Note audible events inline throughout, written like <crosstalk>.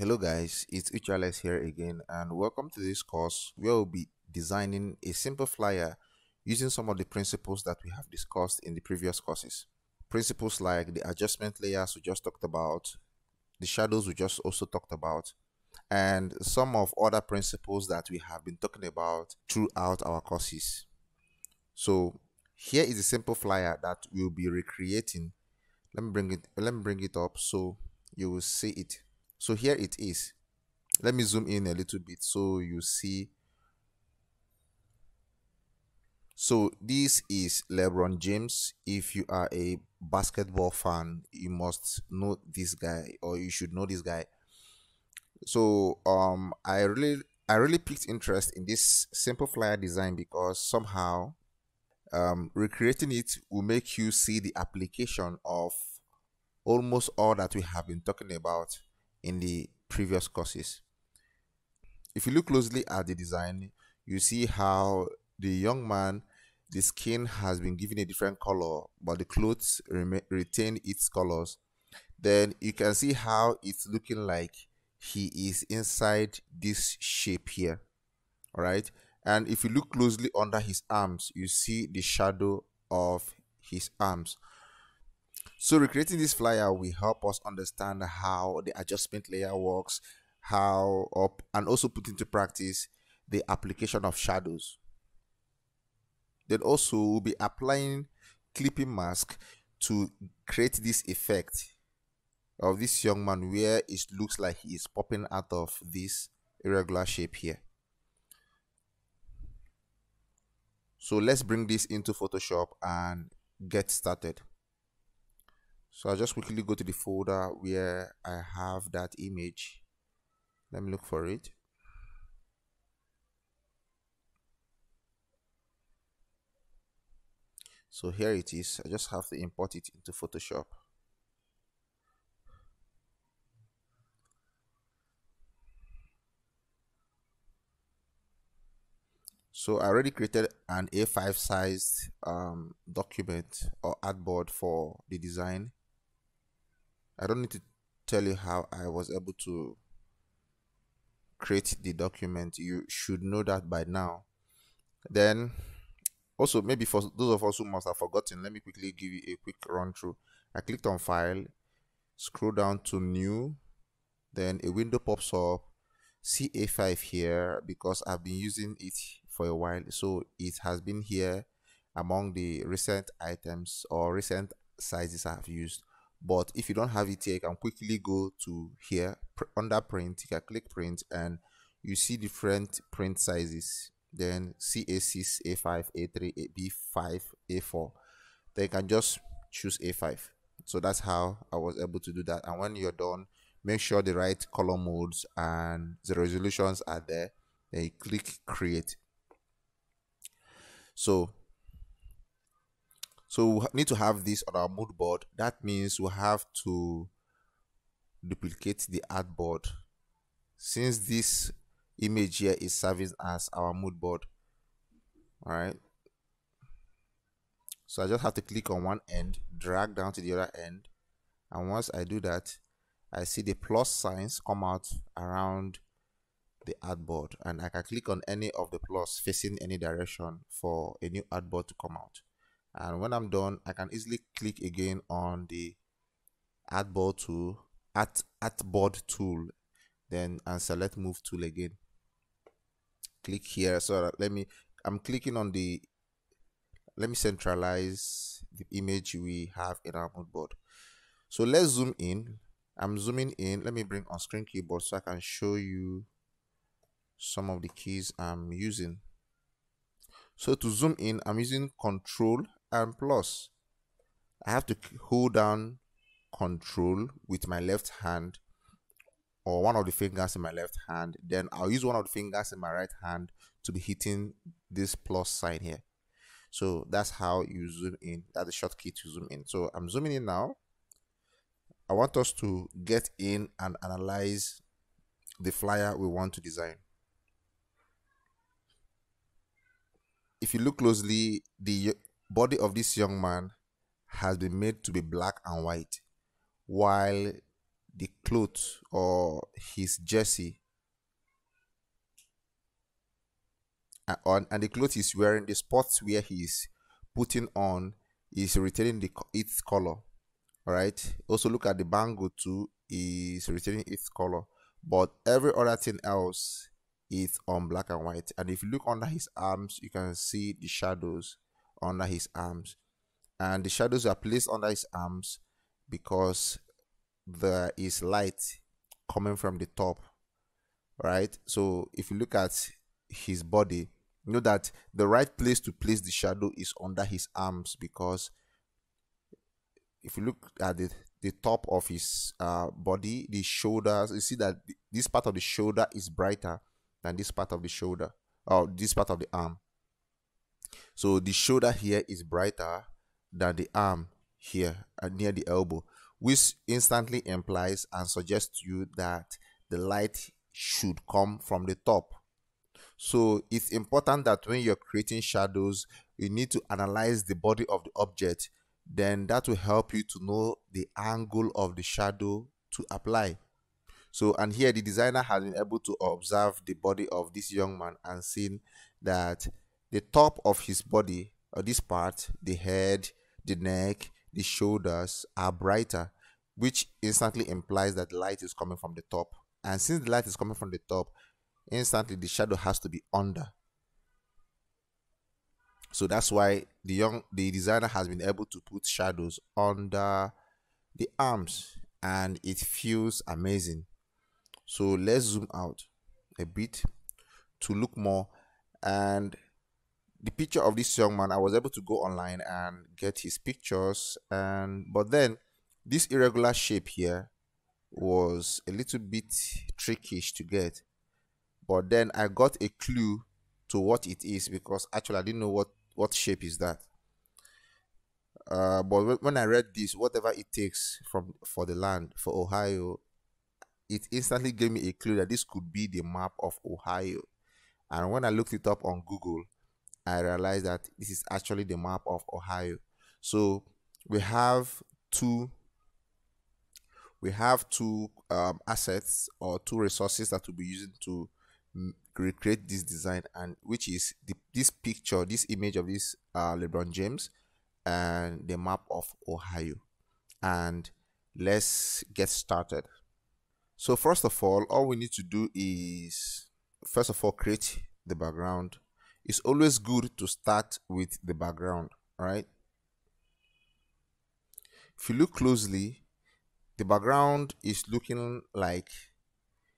Hello guys, it's Uche Alex here again and welcome to this course where we'll be designing a simple flyer using some of the principles that we have discussed in the previous courses. Principles like the adjustment layers we just talked about, the shadows we just also talked about, and some of other principles that we have been talking about throughout our courses. So here is a simple flyer that we'll be recreating. Let me bring it let me bring it up so you will see it so here it is. Let me zoom in a little bit so you see. So this is lebron james. If you are a basketball fan you must know this guy or you should know this guy. So um i really i really picked interest in this simple flyer design because somehow um recreating it will make you see the application of almost all that we have been talking about in the previous courses. If you look closely at the design, you see how the young man, the skin has been given a different color, but the clothes retain its colors. Then you can see how it's looking like he is inside this shape here. All right. And if you look closely under his arms, you see the shadow of his arms. So recreating this flyer will help us understand how the adjustment layer works, how up and also put into practice the application of shadows. Then also we'll be applying clipping mask to create this effect of this young man where it looks like he is popping out of this irregular shape here. So let's bring this into Photoshop and get started. So I'll just quickly go to the folder where I have that image. Let me look for it. So here it is. I just have to import it into Photoshop. So I already created an A5 sized um, document or artboard for the design. I don't need to tell you how I was able to create the document. You should know that by now. Then, also, maybe for those of us who must have forgotten, let me quickly give you a quick run through. I clicked on File, scroll down to New, then a window pops up. CA5 here because I've been using it for a while. So it has been here among the recent items or recent sizes I've used but if you don't have it here you can quickly go to here under print you can click print and you see different print sizes. Then ca6 a5 a3 b5 a4 then you can just choose a5 so that's how i was able to do that. And when you're done make sure the right color modes and the resolutions are there. Then you click create. So so we need to have this on our mood board. That means we have to duplicate the artboard. Since this image here is serving as our mood board. Alright. So I just have to click on one end, drag down to the other end. And once I do that, I see the plus signs come out around the artboard and I can click on any of the plus facing any direction for a new artboard to come out and when I'm done I can easily click again on the artboard tool at artboard tool then and select move tool again. Click here so let me I'm clicking on the let me centralize the image we have in our mood board. So let's zoom in. I'm zooming in. Let me bring on screen keyboard so I can show you some of the keys I'm using. So to zoom in I'm using control and plus I have to hold down control with my left hand or one of the fingers in my left hand. Then I'll use one of the fingers in my right hand to be hitting this plus sign here. So that's how you zoom in. That's the shortcut to zoom in. So I'm zooming in now. I want us to get in and analyze the flyer we want to design. If you look closely the body of this young man has been made to be black and white, while the clothes or his jersey on and the clothes he's wearing the spots where he's putting on is retaining the its color all right also look at the bangle too is retaining its color but every other thing else is on black and white. And if you look under his arms you can see the shadows under his arms. And the shadows are placed under his arms because there is light coming from the top right? So if you look at his body you know that the right place to place the shadow is under his arms because if you look at the the top of his uh, body the shoulders you see that this part of the shoulder is brighter than this part of the shoulder or this part of the arm so the shoulder here is brighter than the arm here uh, near the elbow which instantly implies and suggests to you that the light should come from the top. So it's important that when you're creating shadows you need to analyze the body of the object. Then that will help you to know the angle of the shadow to apply. So and here the designer has been able to observe the body of this young man and seen that the top of his body or this part the head the neck the shoulders are brighter which instantly implies that light is coming from the top. And since the light is coming from the top instantly the shadow has to be under. So that's why the young the designer has been able to put shadows under the arms and it feels amazing. So let's zoom out a bit to look more and the picture of this young man i was able to go online and get his pictures. And but then this irregular shape here was a little bit trickish to get. But then i got a clue to what it is because actually i didn't know what what shape is that. Uh, but when i read this whatever it takes from for the land for ohio it instantly gave me a clue that this could be the map of ohio. And when i looked it up on google i realized that this is actually the map of ohio. So we have two we have two um, assets or two resources that we'll be using to recreate this design and which is the, this picture this image of this uh, lebron james and the map of ohio. And let's get started. So first of all all we need to do is first of all create the background it's always good to start with the background right? If you look closely the background is looking like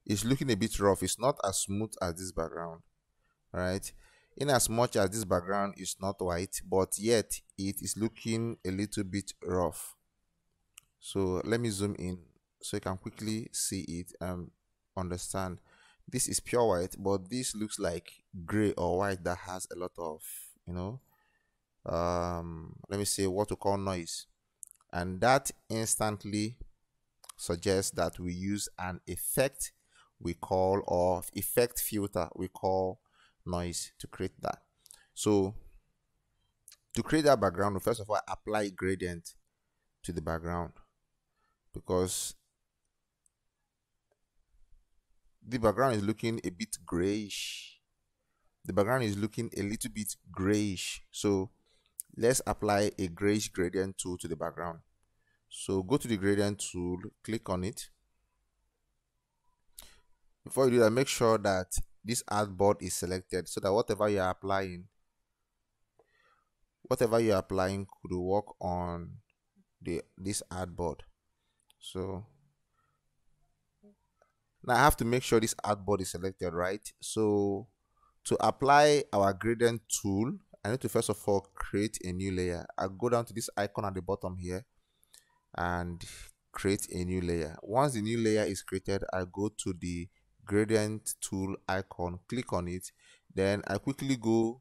it's looking a bit rough. It's not as smooth as this background right? In as much as this background is not white but yet it is looking a little bit rough. So let me zoom in so you can quickly see it and understand this is pure white but this looks like gray or white that has a lot of you know um let me say what to call noise. And that instantly suggests that we use an effect we call or effect filter we call noise to create that. So to create that background first of all apply gradient to the background because the background is looking a bit grayish. The background is looking a little bit grayish. So let's apply a grayish gradient tool to the background. So go to the gradient tool click on it. Before you do that make sure that this artboard is selected so that whatever you are applying whatever you are applying could work on the this artboard. So now I have to make sure this artboard is selected right? So to apply our gradient tool I need to first of all create a new layer. I go down to this icon at the bottom here and create a new layer. Once the new layer is created i go to the gradient tool icon click on it. Then i quickly go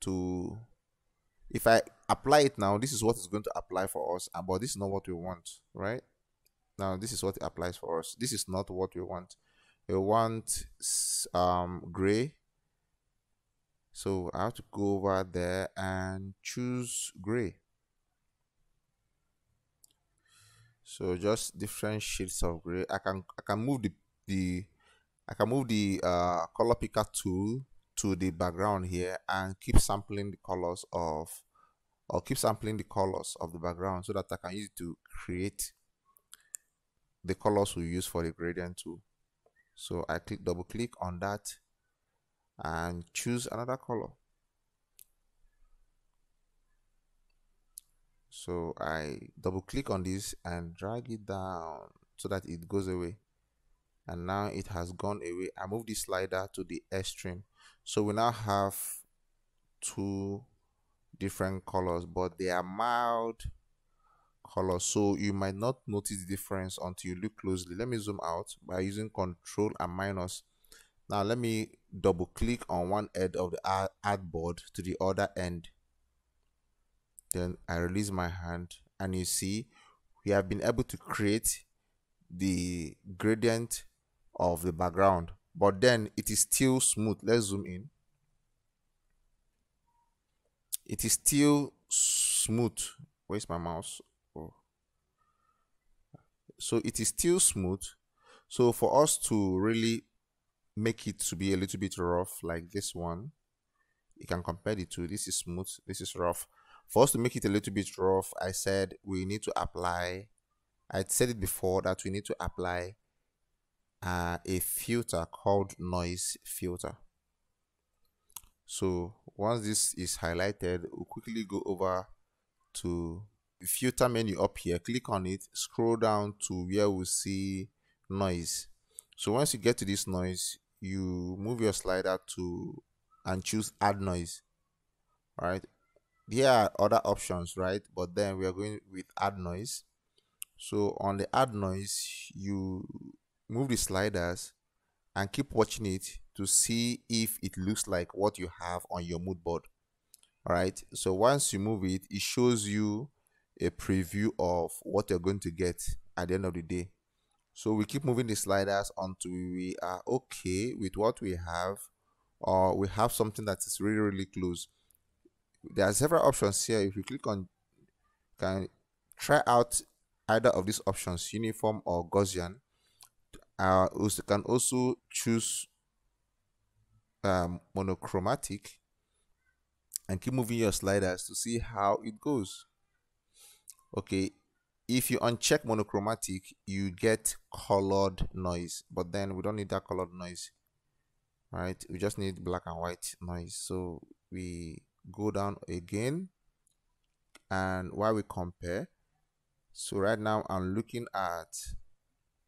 to if i apply it now this is what is going to apply for us but this is not what we want right now this is what applies for us. This is not what we want. We want um gray. So i have to go over there and choose gray. So just different shades of gray. I can i can move the the i can move the uh color picker tool to the background here and keep sampling the colors of or keep sampling the colors of the background so that i can use it to create the colors we use for the gradient tool. So i click double click on that and choose another color. So I double click on this and drag it down so that it goes away. And now it has gone away. I move the slider to the extreme. So we now have two different colors but they are mild colors so you might not notice the difference until you look closely. Let me zoom out by using control and minus. Now let me double click on one end of the artboard to the other end. Then I release my hand and you see we have been able to create the gradient of the background. But then it is still smooth. Let's zoom in. It is still smooth. Where's my mouse. So it is still smooth. So for us to really make it to be a little bit rough like this one you can compare the two. This is smooth this is rough. For us to make it a little bit rough i said we need to apply i said it before that we need to apply uh, a filter called noise filter. So once this is highlighted we'll quickly go over to filter menu up here click on it scroll down to where we see noise. So once you get to this noise you move your slider to and choose add noise right? There are other options right? But then we are going with add noise. So on the add noise you move the sliders and keep watching it to see if it looks like what you have on your mood board all right so once you move it it shows you a preview of what you're going to get at the end of the day. So we keep moving the sliders until we are okay with what we have or we have something that is really really close. There are several options here. If you click on can try out either of these options uniform or gaussian. Uh you can also choose um, monochromatic and keep moving your sliders to see how it goes okay if you uncheck monochromatic you get colored noise but then we don't need that colored noise right? We just need black and white noise. So we go down again and while we compare so right now i'm looking at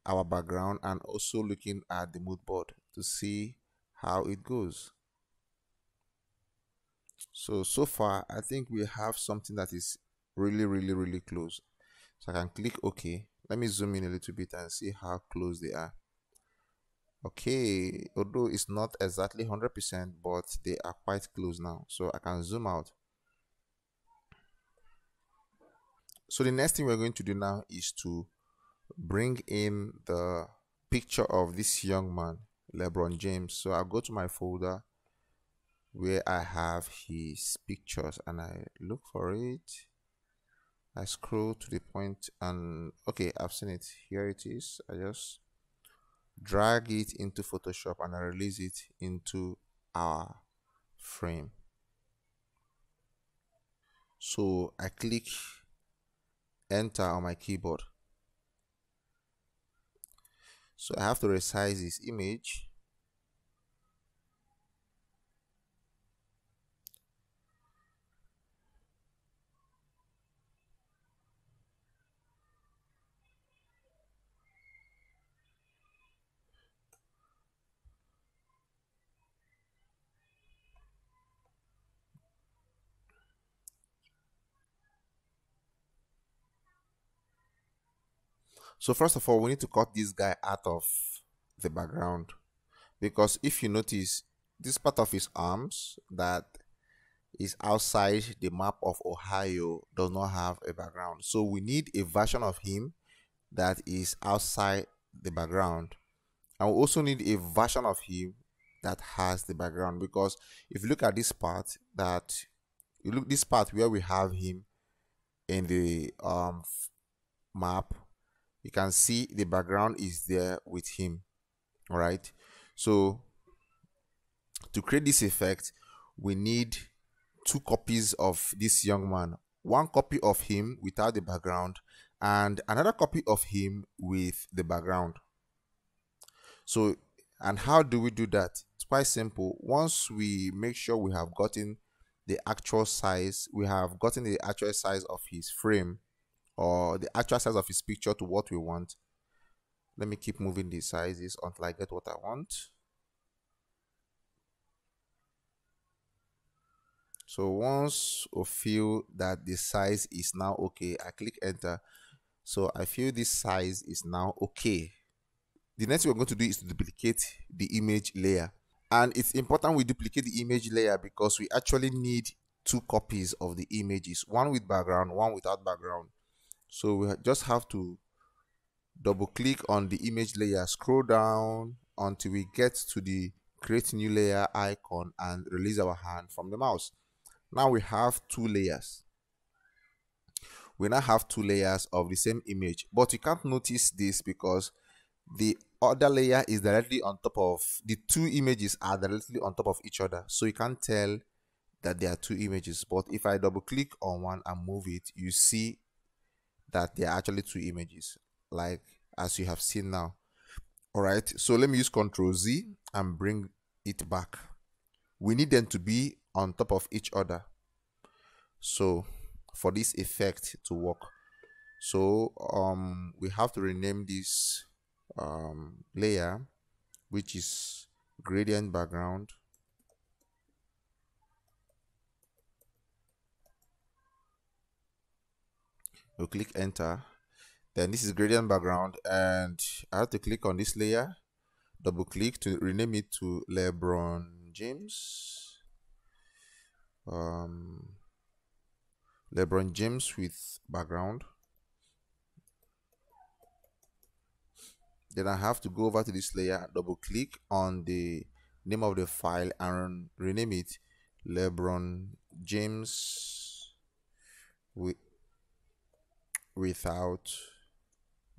our background and also looking at the mood board to see how it goes. So so far i think we have something that is really really really close. So i can click ok. Let me zoom in a little bit and see how close they are. Okay although it's not exactly 100% but they are quite close now. So I can zoom out. So the next thing we're going to do now is to bring in the picture of this young man LeBron James. So I'll go to my folder where I have his pictures and I look for it I scroll to the point and okay I've seen it here it is I just drag it into Photoshop and I release it into our frame. So I click enter on my keyboard. So I have to resize this image So first of all, we need to cut this guy out of the background because if you notice this part of his arms that is outside the map of Ohio does not have a background. So we need a version of him that is outside the background. And we also need a version of him that has the background because if you look at this part that you look this part where we have him in the um map you can see the background is there with him all right so to create this effect we need two copies of this young man. One copy of him without the background and another copy of him with the background. So and how do we do that? It's quite simple. Once we make sure we have gotten the actual size we have gotten the actual size of his frame or the actual size of his picture to what we want. Let me keep moving the sizes until I get what I want. So once I feel that the size is now okay I click enter. So I feel this size is now okay. The next thing we're going to do is to duplicate the image layer. And it's important we duplicate the image layer because we actually need two copies of the images. One with background one without background so we just have to double click on the image layer scroll down until we get to the create new layer icon and release our hand from the mouse. Now we have two layers. We now have two layers of the same image but you can't notice this because the other layer is directly on top of the two images are directly on top of each other. So you can't tell that there are two images but if i double click on one and move it you see that there are actually two images like as you have seen now. All right so let me use Control z and bring it back. We need them to be on top of each other. So for this effect to work so um we have to rename this um layer which is gradient background we'll click enter. Then this is gradient background and I have to click on this layer. Double click to rename it to LeBron James. Um, LeBron James with background. Then I have to go over to this layer double click on the name of the file and rename it LeBron James with without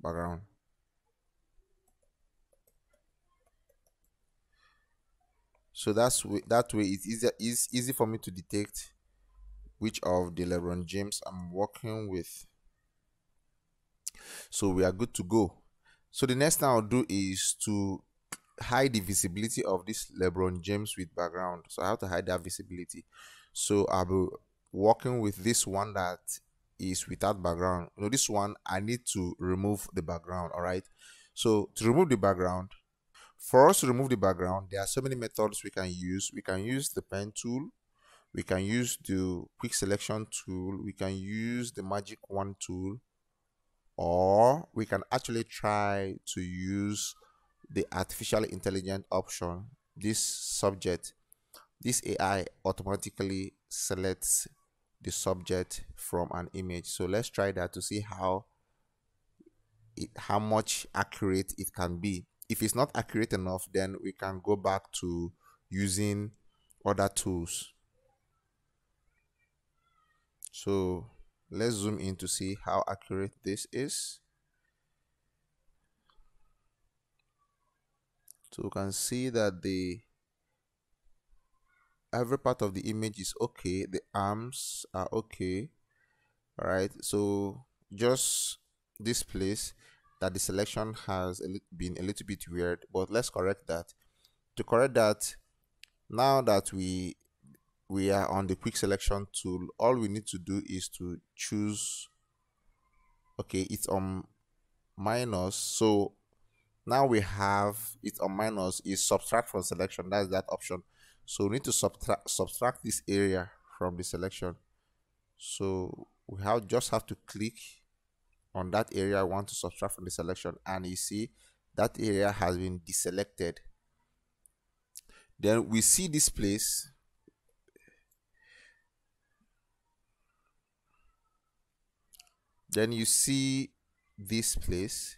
background. So that's way, that way it's easy it's easy for me to detect which of the lebron james i'm working with. So we are good to go. So the next thing i'll do is to hide the visibility of this lebron james with background. So i have to hide that visibility. So i'll be working with this one that is without background. You know this one i need to remove the background all right? So to remove the background for us to remove the background there are so many methods we can use. We can use the pen tool. We can use the quick selection tool. We can use the magic wand tool. Or we can actually try to use the artificial intelligence option. This subject this ai automatically selects the subject from an image. So let's try that to see how it, how much accurate it can be. If it's not accurate enough then we can go back to using other tools. So let's zoom in to see how accurate this is. So we can see that the every part of the image is okay the arms are okay all right so just this place that the selection has been a little bit weird but let's correct that. To correct that now that we we are on the quick selection tool all we need to do is to choose okay it's on minus. So now we have it on minus is subtract from selection. That's that option so we need to subtract subtract this area from the selection. So we have just have to click on that area I want to subtract from the selection and you see that area has been deselected. Then we see this place. Then you see this place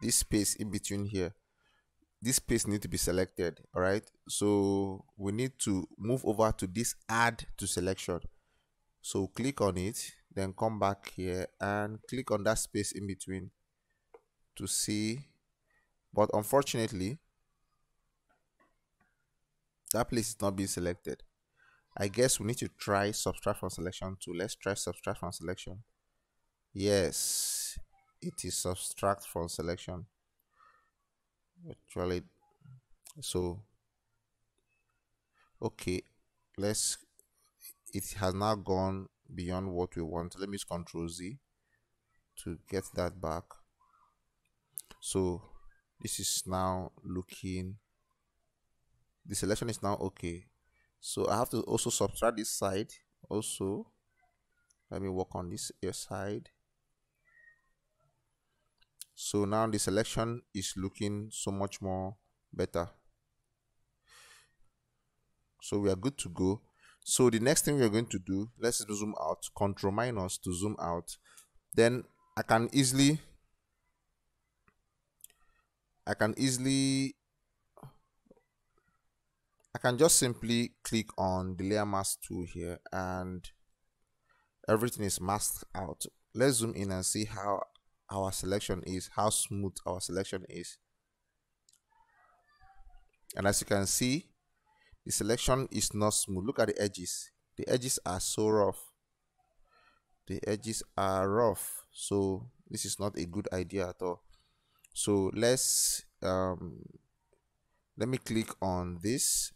this space in between here this space need to be selected all right? So we need to move over to this add to selection. So click on it then come back here and click on that space in between to see. But unfortunately that place is not being selected. I guess we need to try subtract from selection too let's try subtract from selection. Yes it is subtract from selection actually so okay let's it has now gone beyond what we want. Let me use control z to get that back. So this is now looking the selection is now okay. So i have to also subtract this side also. Let me work on this side so now the selection is looking so much more better. So we are good to go. So the next thing we are going to do let's zoom out control minus to zoom out. Then i can easily i can easily i can just simply click on the layer mask tool here and everything is masked out. Let's zoom in and see how our selection is, how smooth our selection is. And as you can see, the selection is not smooth. Look at the edges. The edges are so rough. The edges are rough. So this is not a good idea at all. So let's um, let me click on this.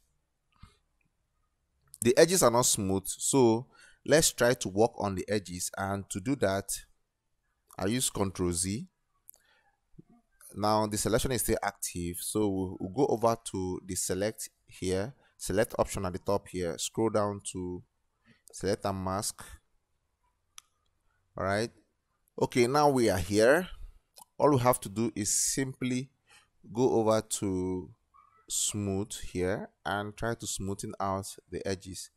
The edges are not smooth. So let's try to work on the edges. And to do that, I use Control Z. Now the selection is still active, so we'll, we'll go over to the select here, select option at the top here, scroll down to select and mask. All right. Okay, now we are here. All we have to do is simply go over to smooth here and try to smoothen out the edges.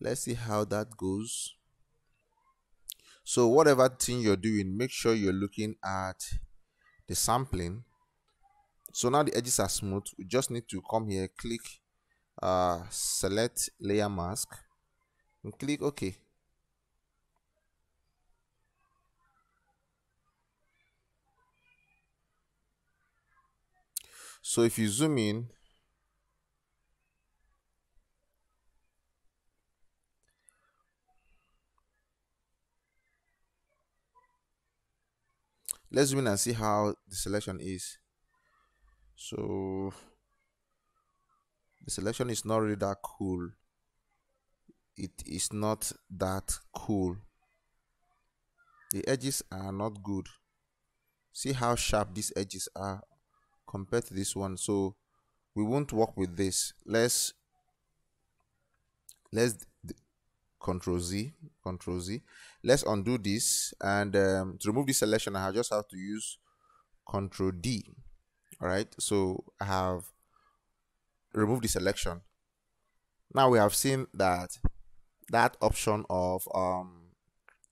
Let's see how that goes. So whatever thing you're doing, make sure you're looking at the sampling. So now the edges are smooth. We just need to come here, click, uh, select layer mask, and click OK. So if you zoom in, let's zoom in and see how the selection is. So the selection is not really that cool. It is not that cool. The edges are not good. See how sharp these edges are compared to this one. So we won't work with this. Let's let's control Z, control Z. Let's undo this and um, to remove this selection, I just have to use control D. All right, so I have removed the selection. Now we have seen that that option of um,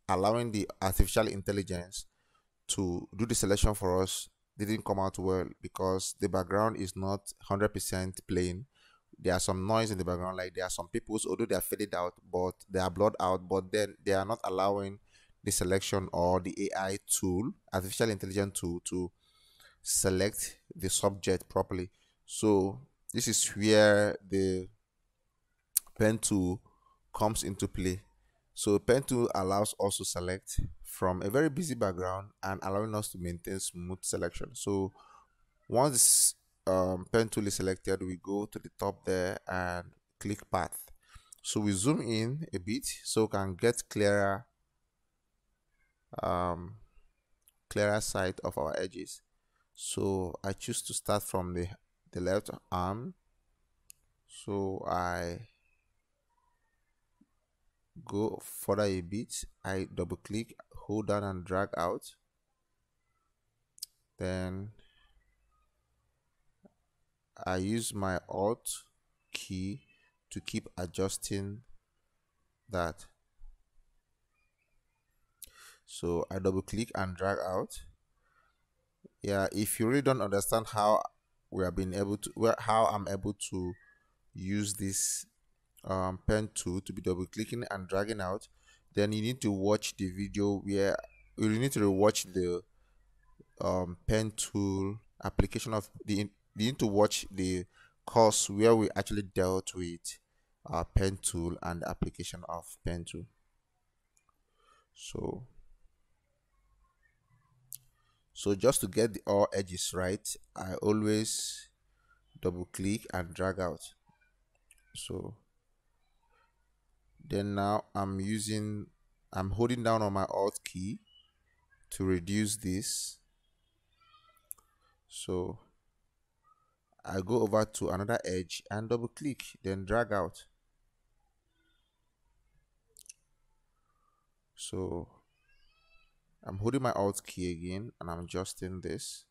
allowing the artificial intelligence to do the selection for us didn't come out well because the background is not 100% plain there are some noise in the background like there are some people's although they are faded out but they are blurred out but then they are not allowing the selection or the ai tool artificial intelligence tool to select the subject properly. So this is where the pen tool comes into play. So pen tool allows us to select from a very busy background and allowing us to maintain smooth selection. So once um, pen tool is selected, we go to the top there and click path. So we zoom in a bit so we can get clearer um, clearer sight of our edges. So I choose to start from the, the left arm. So I go further a bit. I double click, hold down and drag out. Then I use my Alt key to keep adjusting that. So I double click and drag out. Yeah, if you really don't understand how we have been able to, well, how I'm able to use this um, pen tool to be double clicking and dragging out, then you need to watch the video where you need to watch the um, pen tool application of the you need to watch the course where we actually dealt with uh, pen tool and application of pen tool. So so just to get the all edges right I always double click and drag out. So then now I'm using I'm holding down on my alt key to reduce this. So I go over to another edge and double click then drag out. So I'm holding my alt key again and I'm adjusting this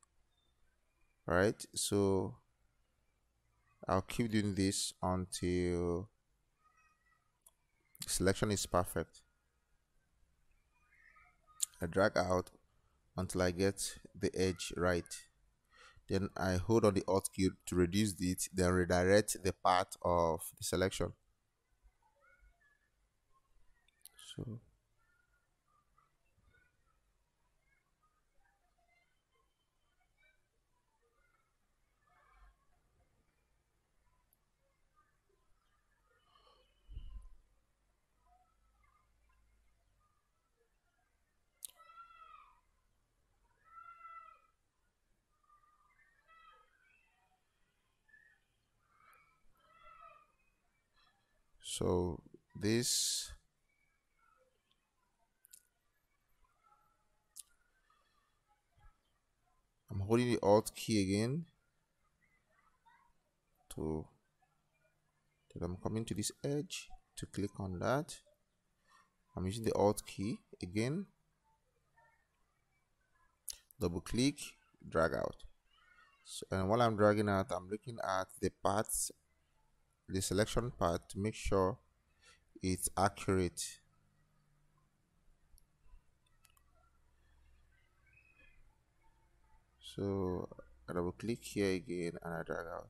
right? So I'll keep doing this until the selection is perfect. I drag out until I get the edge right then I hold on the alt key to reduce it then redirect the path of the selection. So so this I'm holding the alt key again to I'm coming to this edge to click on that. I'm using the alt key again. Double click drag out. So, and while I'm dragging out I'm looking at the paths the selection part to make sure it's accurate. So I double click here again and I drag out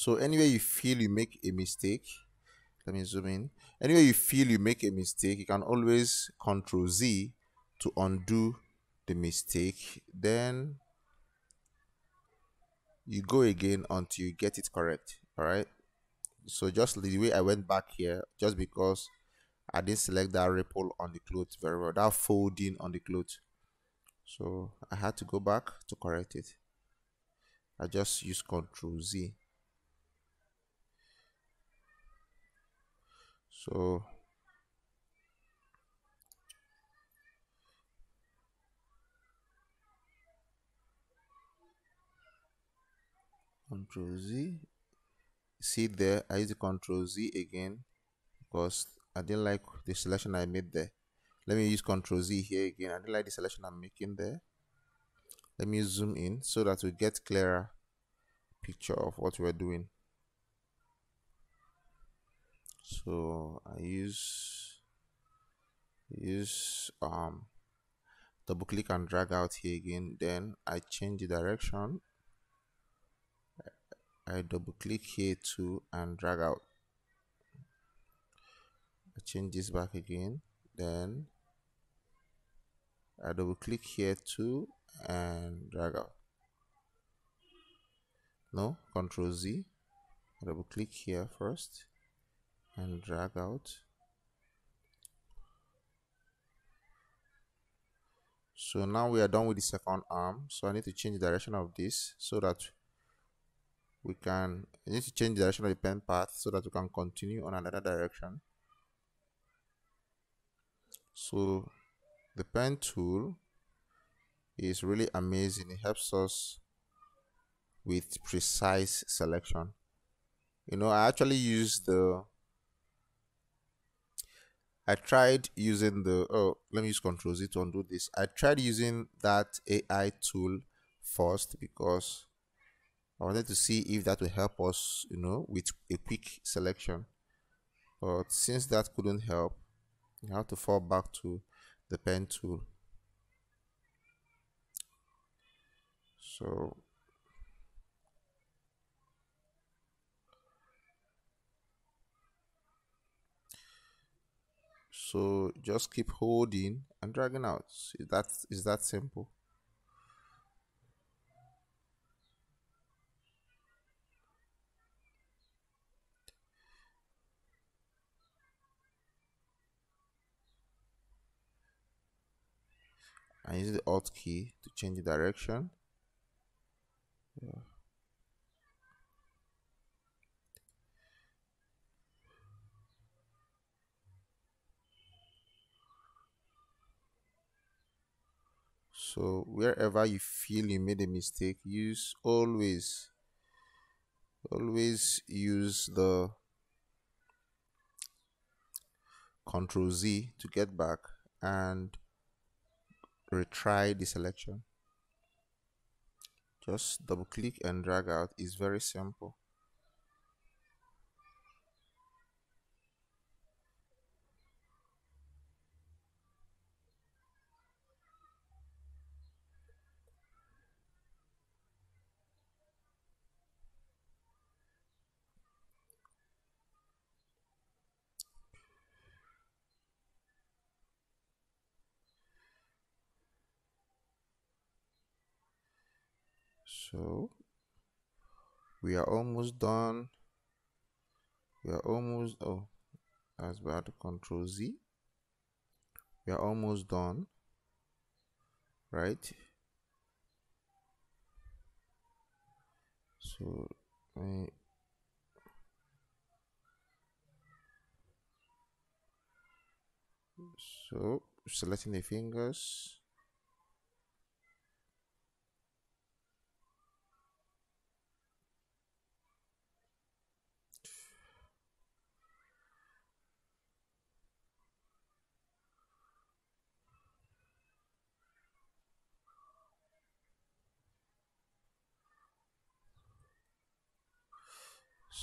So anywhere you feel you make a mistake, let me zoom in. Anywhere you feel you make a mistake, you can always Control Z to undo the mistake. Then you go again until you get it correct. All right. So just the way I went back here, just because I didn't select that ripple on the cloth very well, that folding on the cloth. So I had to go back to correct it. I just use Control Z. so control z. See there i use control z again because i didn't like the selection i made there. Let me use control z here again. I didn't like the selection i'm making there. Let me zoom in so that we get clearer picture of what we're doing so I use use um double click and drag out here again. Then I change the direction. I double click here too and drag out. I change this back again. Then I double click here too and drag out. No control Z. I double click here first and drag out. So now we are done with the second arm. So I need to change the direction of this so that we can I need to change the direction of the pen path so that we can continue on another direction. So the pen tool is really amazing. It helps us with precise selection. You know I actually use the I tried using the oh let me use Control Z to undo this. I tried using that AI tool first because I wanted to see if that will help us, you know, with a quick selection. But since that couldn't help, you have to fall back to the pen tool. so so just keep holding and dragging out. Is that is that simple. I use the alt key to change the direction. Yeah. So wherever you feel you made a mistake use always always use the control Z to get back and retry the selection. Just double click and drag out. Is very simple so we are almost done. We are almost oh that's bad control z. We are almost done right? So uh, so selecting the fingers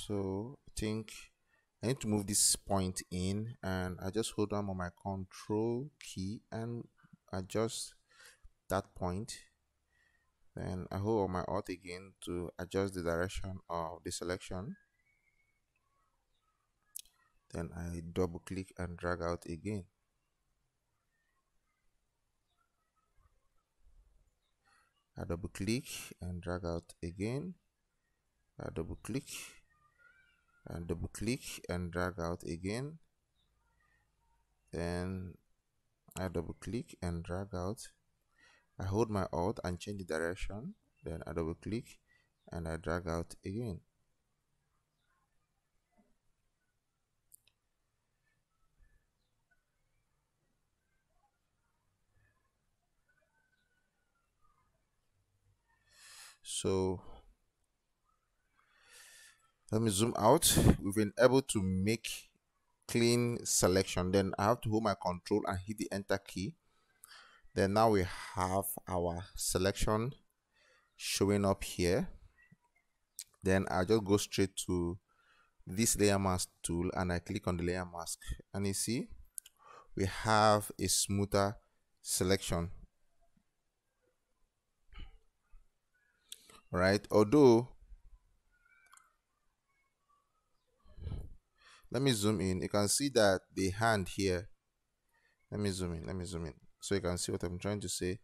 so I think I need to move this point in and I just hold down on my control key and adjust that point. Then I hold on my alt again to adjust the direction of the selection. Then I double click and drag out again. I double click and drag out again. I double click and double click and drag out again. Then I double click and drag out. I hold my alt and change the direction. Then I double click and I drag out again. So let me zoom out. We've been able to make clean selection. Then i have to hold my control and hit the enter key. Then now we have our selection showing up here. Then i just go straight to this layer mask tool and i click on the layer mask. And you see we have a smoother selection. Right although let me zoom in. You can see that the hand here. Let me zoom in let me zoom in. So you can see what i'm trying to say.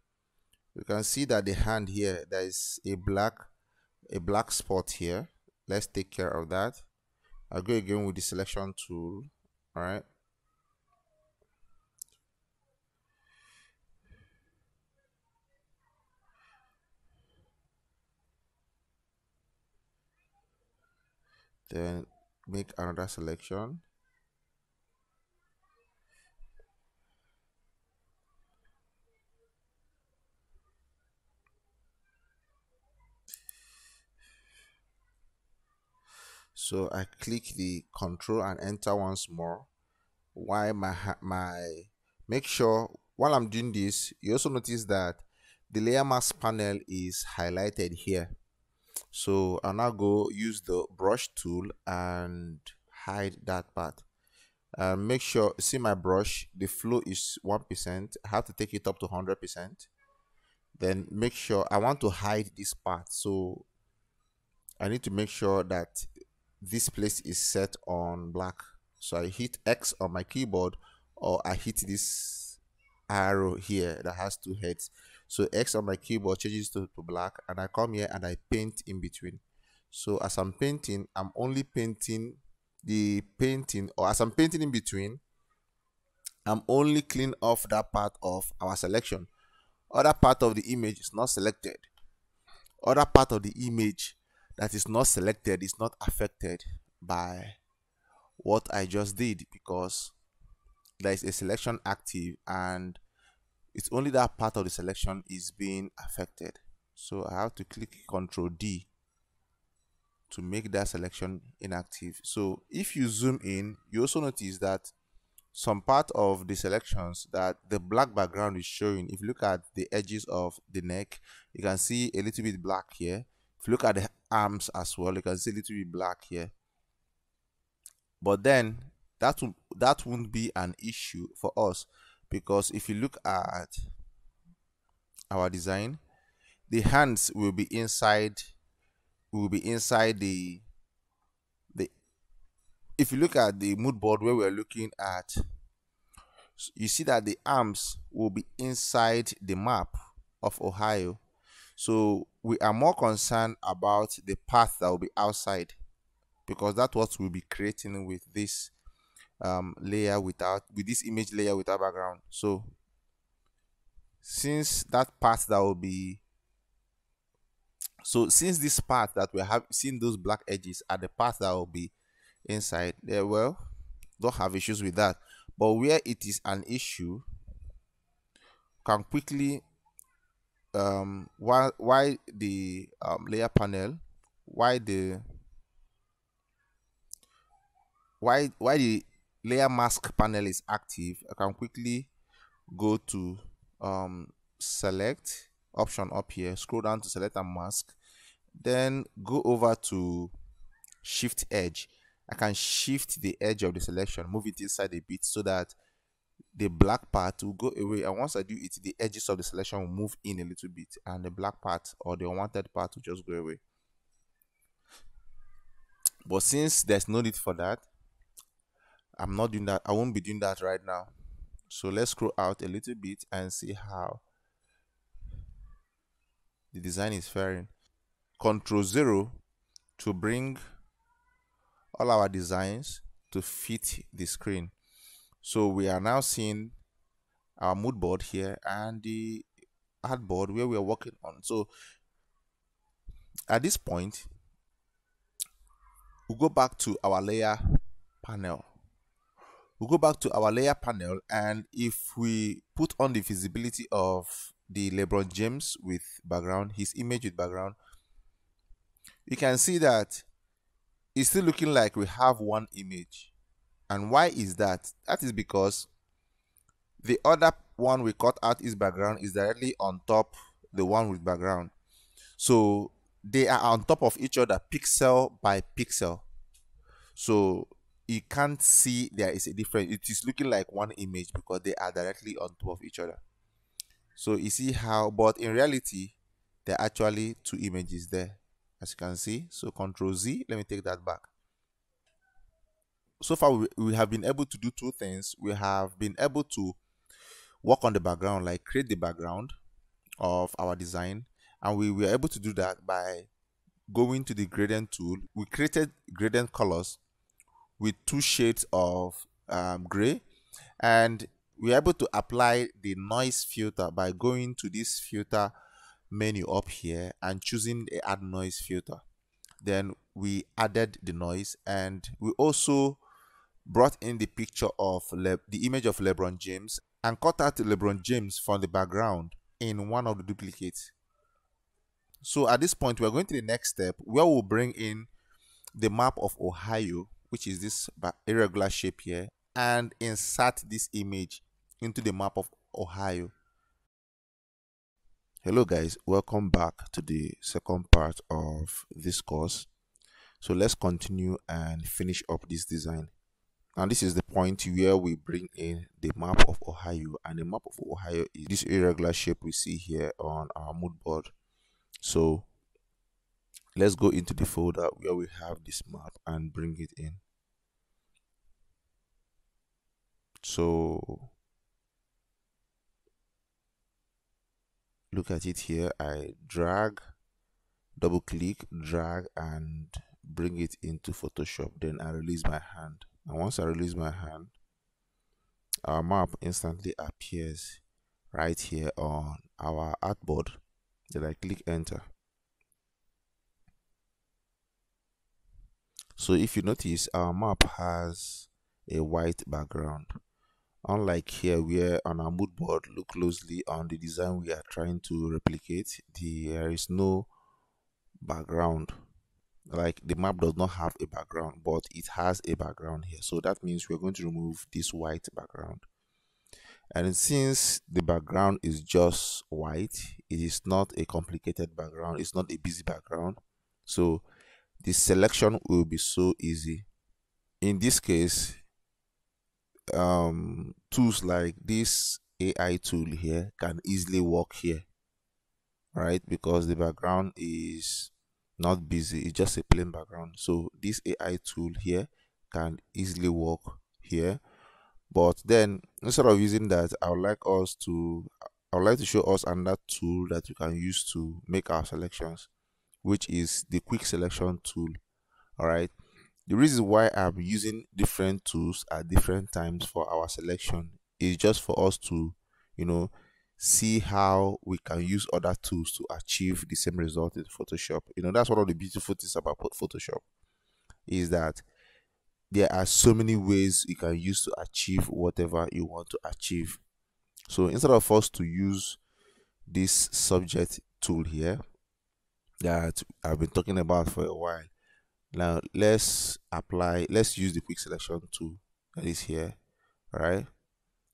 You can see that the hand here there is a black a black spot here. Let's take care of that. I'll go again with the selection tool all right then make another selection. So I click the control and enter once more. Why my my make sure while I'm doing this you also notice that the layer mask panel is highlighted here so I'll now go use the brush tool and hide that part. Uh, make sure see my brush the flow is one percent. I have to take it up to hundred percent. Then make sure I want to hide this part. So I need to make sure that this place is set on black. So I hit X on my keyboard or I hit this arrow here that has two heads so X on my keyboard changes to, to black and I come here and I paint in between. So as I'm painting I'm only painting the painting or as I'm painting in between I'm only clean off that part of our selection. Other part of the image is not selected. Other part of the image that is not selected is not affected by what I just did because there is a selection active and it's only that part of the selection is being affected. So I have to click Ctrl D to make that selection inactive. So if you zoom in you also notice that some part of the selections that the black background is showing if you look at the edges of the neck you can see a little bit black here. If you look at the arms as well you can see a little bit black here. But then that that won't be an issue for us because if you look at our design the hands will be inside will be inside the the if you look at the mood board where we're looking at you see that the arms will be inside the map of Ohio. So we are more concerned about the path that will be outside because that's what we'll be creating with this um, layer without with this image layer without background. So since that part that will be so since this part that we have seen those black edges are the part that will be inside there well don't have issues with that. But where it is an issue can quickly um why why the um, layer panel why the why why the layer mask panel is active i can quickly go to um select option up here scroll down to select a mask then go over to shift edge. I can shift the edge of the selection move it inside a bit so that the black part will go away and once i do it the edges of the selection will move in a little bit and the black part or the unwanted part will just go away. But since there's no need for that i'm not doing that i won't be doing that right now. So let's scroll out a little bit and see how the design is faring. Control 0 to bring all our designs to fit the screen. So we are now seeing our mood board here and the artboard where we are working on. So at this point we'll go back to our layer panel we'll go back to our layer panel and if we put on the visibility of the lebron james with background his image with background you can see that it's still looking like we have one image. And why is that? That is because the other one we cut out is background is directly on top the one with background. So they are on top of each other pixel by pixel. So you can't see there is a difference. It is looking like one image because they are directly on top of each other. So you see how but in reality there are actually two images there as you can see. So control z let me take that back. So far we, we have been able to do two things. We have been able to work on the background like create the background of our design. And we were able to do that by going to the gradient tool. We created gradient colors with two shades of um, gray. And we're able to apply the noise filter by going to this filter menu up here and choosing the add noise filter. Then we added the noise and we also brought in the picture of Le the image of lebron james and cut out lebron james from the background in one of the duplicates. So at this point we're going to the next step where we'll bring in the map of ohio which is this irregular shape here and insert this image into the map of ohio. Hello guys. Welcome back to the second part of this course. So let's continue and finish up this design. And this is the point where we bring in the map of ohio and the map of ohio is this irregular shape we see here on our mood board. So let's go into the folder where we have this map and bring it in. So look at it here. I drag double click drag and bring it into photoshop. Then i release my hand. And once i release my hand our map instantly appears right here on our artboard. Then i click enter so if you notice our map has a white background. Unlike here where on our mood board look closely on the design we are trying to replicate there is no background. Like the map does not have a background but it has a background here. So that means we're going to remove this white background. And since the background is just white it is not a complicated background. It's not a busy background. So the selection will be so easy. In this case um tools like this ai tool here can easily work here right? Because the background is not busy it's just a plain background. So this ai tool here can easily work here. But then instead of using that i would like us to i would like to show us another tool that you can use to make our selections which is the quick selection tool all right the reason why i'm using different tools at different times for our selection is just for us to you know see how we can use other tools to achieve the same result in Photoshop. You know, that's one of the beautiful things about Photoshop is that there are so many ways you can use to achieve whatever you want to achieve. So instead of us to use this subject tool here that I've been talking about for a while, now let's apply, let's use the quick selection tool that is here, right?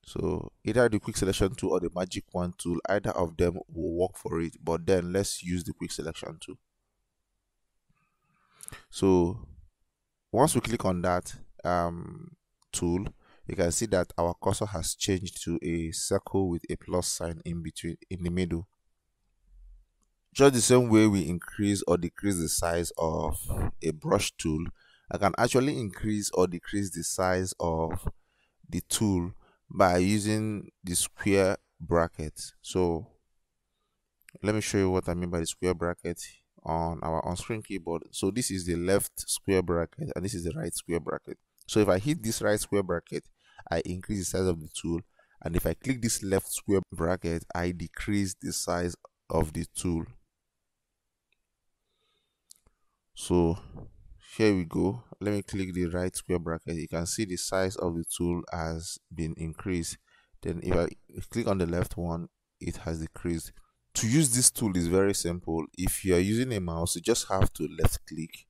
So either the quick selection tool or the magic wand tool, either of them will work for it. But then let's use the quick selection tool. So once we click on that um, tool, you can see that our cursor has changed to a circle with a plus sign in between in the middle. Just the same way we increase or decrease the size of a brush tool, I can actually increase or decrease the size of the tool by using the square bracket. So let me show you what i mean by the square bracket on our on-screen keyboard. So this is the left square bracket and this is the right square bracket. So if i hit this right square bracket i increase the size of the tool. And if i click this left square bracket i decrease the size of the tool so here we go. Let me click the right square bracket. You can see the size of the tool has been increased. Then if i click on the left one it has decreased. To use this tool is very simple. If you are using a mouse you just have to left click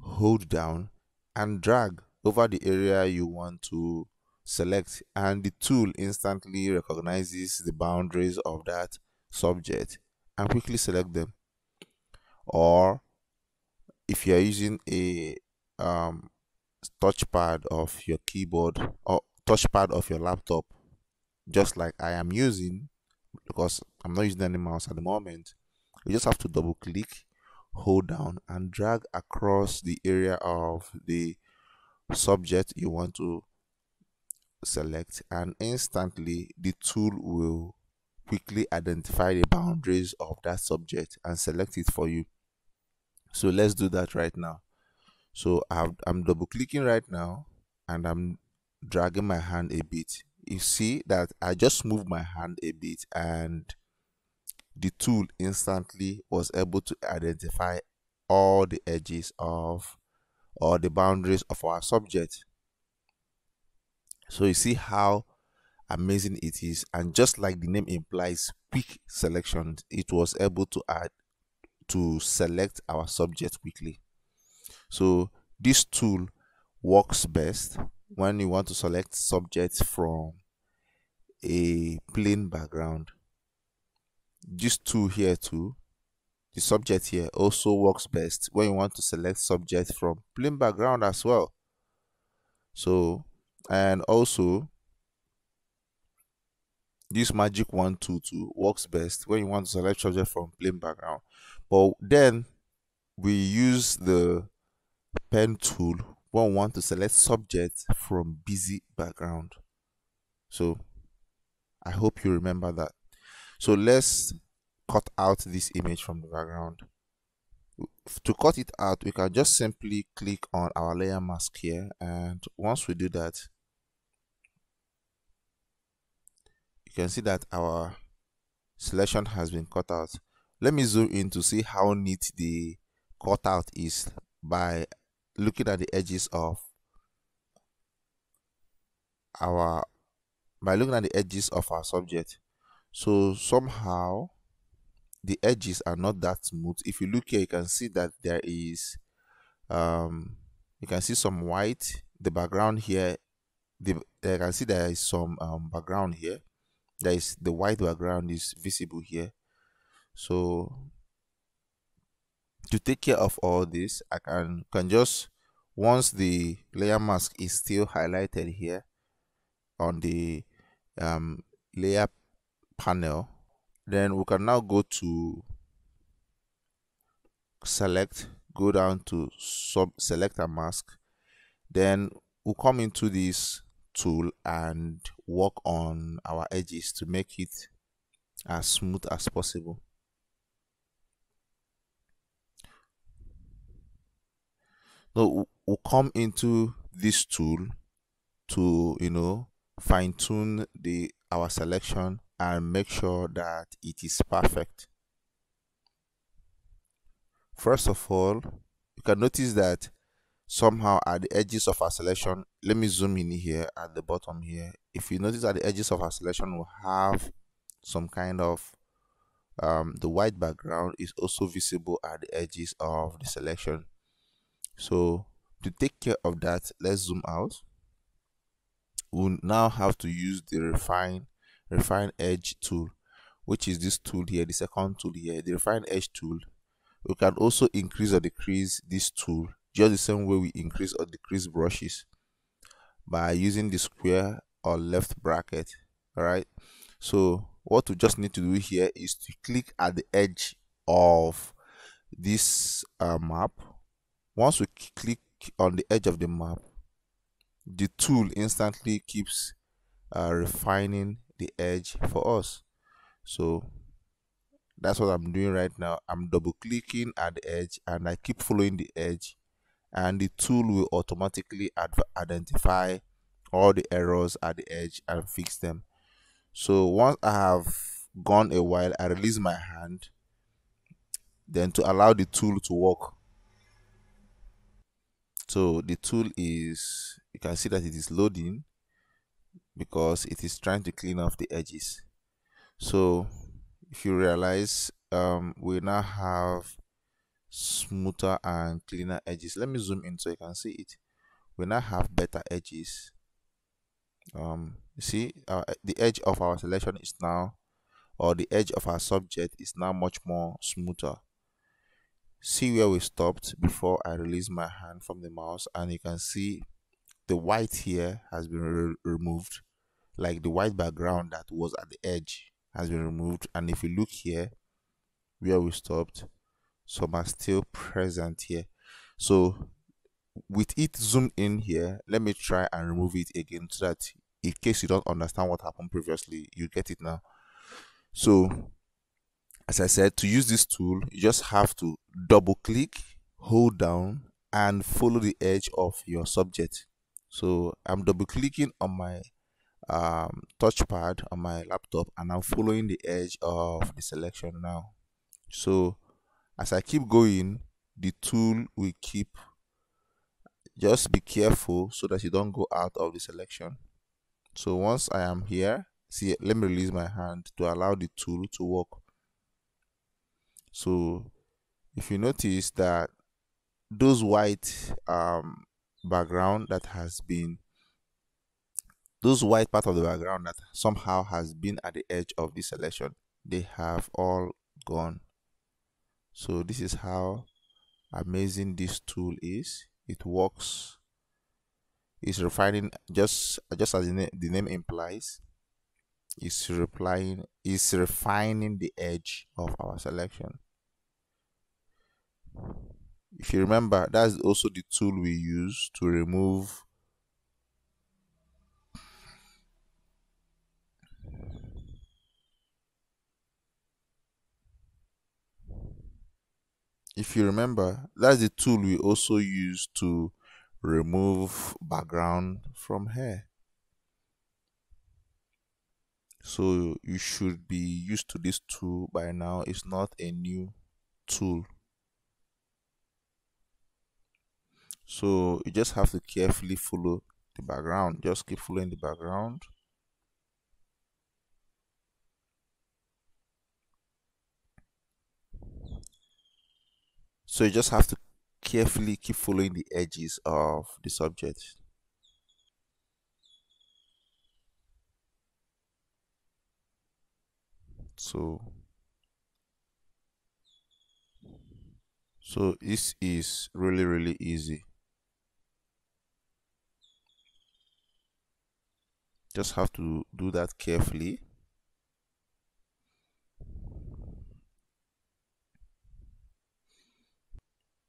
hold down and drag over the area you want to select. And the tool instantly recognizes the boundaries of that subject and quickly select them. Or if you are using a um, touchpad of your keyboard or touchpad of your laptop, just like I am using, because I'm not using any mouse at the moment, you just have to double click, hold down, and drag across the area of the subject you want to select, and instantly the tool will quickly identify the boundaries of that subject and select it for you. So let's do that right now. So i am double clicking right now and I'm dragging my hand a bit. You see that I just moved my hand a bit and the tool instantly was able to identify all the edges of or the boundaries of our subject. So you see how amazing it is and just like the name implies quick selection it was able to add to select our subject quickly. So this tool works best when you want to select subjects from a plain background. This tool here too the subject here also works best when you want to select subjects from plain background as well. So and also this magic wand two two works best when you want to select subject from plain background but then we use the pen tool when we want to select subject from busy background. So i hope you remember that. So let's cut out this image from the background. To cut it out we can just simply click on our layer mask here and once we do that you can see that our selection has been cut out let me zoom in to see how neat the cutout is by looking at the edges of our by looking at the edges of our subject. So somehow the edges are not that smooth. If you look here you can see that there is um you can see some white the background here the you can see there is some um, background here. There is the white background is visible here so to take care of all this i can can just once the layer mask is still highlighted here on the um, layer panel then we can now go to select go down to sub select a mask. Then we'll come into this tool and work on our edges to make it as smooth as possible so we'll come into this tool to you know fine tune the our selection and make sure that it is perfect. First of all you can notice that somehow at the edges of our selection let me zoom in here at the bottom here. If you notice at the edges of our selection we have some kind of um, the white background is also visible at the edges of the selection so to take care of that let's zoom out. We'll now have to use the refine refine edge tool which is this tool here the second tool here the refine edge tool. We can also increase or decrease this tool just the same way we increase or decrease brushes by using the square or left bracket all right so what we just need to do here is to click at the edge of this uh, map once we click on the edge of the map the tool instantly keeps uh, refining the edge for us. So that's what i'm doing right now. I'm double clicking at the edge and i keep following the edge. And the tool will automatically identify all the errors at the edge and fix them. So once i have gone a while i release my hand then to allow the tool to work so the tool is you can see that it is loading because it is trying to clean off the edges. So if you realize um, we now have smoother and cleaner edges. Let me zoom in so you can see it. We now have better edges. Um you see uh, the edge of our selection is now or the edge of our subject is now much more smoother see where we stopped before I release my hand from the mouse and you can see the white here has been re removed. Like the white background that was at the edge has been removed and if you look here where we stopped some are still present here. So with it zoomed in here let me try and remove it again so that in case you don't understand what happened previously you get it now. So as I said, to use this tool, you just have to double click, hold down, and follow the edge of your subject. So I'm double clicking on my um, touchpad on my laptop and I'm following the edge of the selection now. So as I keep going, the tool will keep just be careful so that you don't go out of the selection. So once I am here, see, let me release my hand to allow the tool to work. So if you notice that those white um, background that has been those white part of the background that somehow has been at the edge of the selection they have all gone. So this is how amazing this tool is. It works. It's refining just just as the name, the name implies it's replying is refining the edge of our selection if you remember that's also the tool we use to remove if you remember that's the tool we also use to remove background from hair. So you should be used to this tool by now. It's not a new tool so you just have to carefully follow the background. Just keep following the background. So you just have to carefully keep following the edges of the subject. So so this is really really easy just have to do that carefully.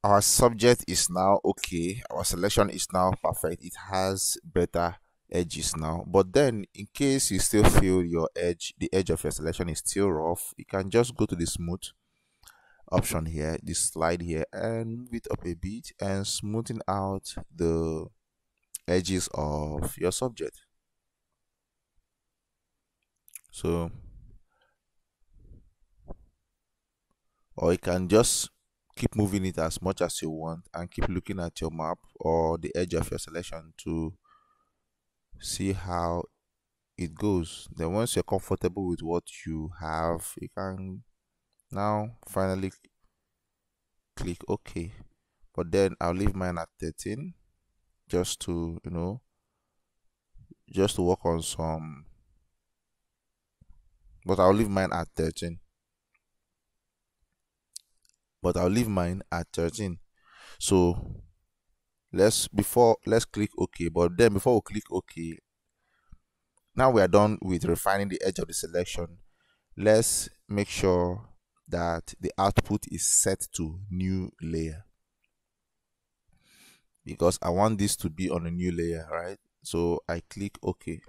Our subject is now okay. Our selection is now perfect. It has better edges now. But then in case you still feel your edge the edge of your selection is still rough you can just go to the smooth option here this slide here and move it up a bit and smoothing out the edges of your subject so or you can just keep moving it as much as you want and keep looking at your map or the edge of your selection to see how it goes. Then once you're comfortable with what you have you can now finally click ok. But then i'll leave mine at 13 just to you know just to work on some but i'll leave mine at 13 but i'll leave mine at 13 so let's before let's click ok but then before we click ok now we are done with refining the edge of the selection let's make sure that the output is set to new layer. Because I want this to be on a new layer right? So I click OK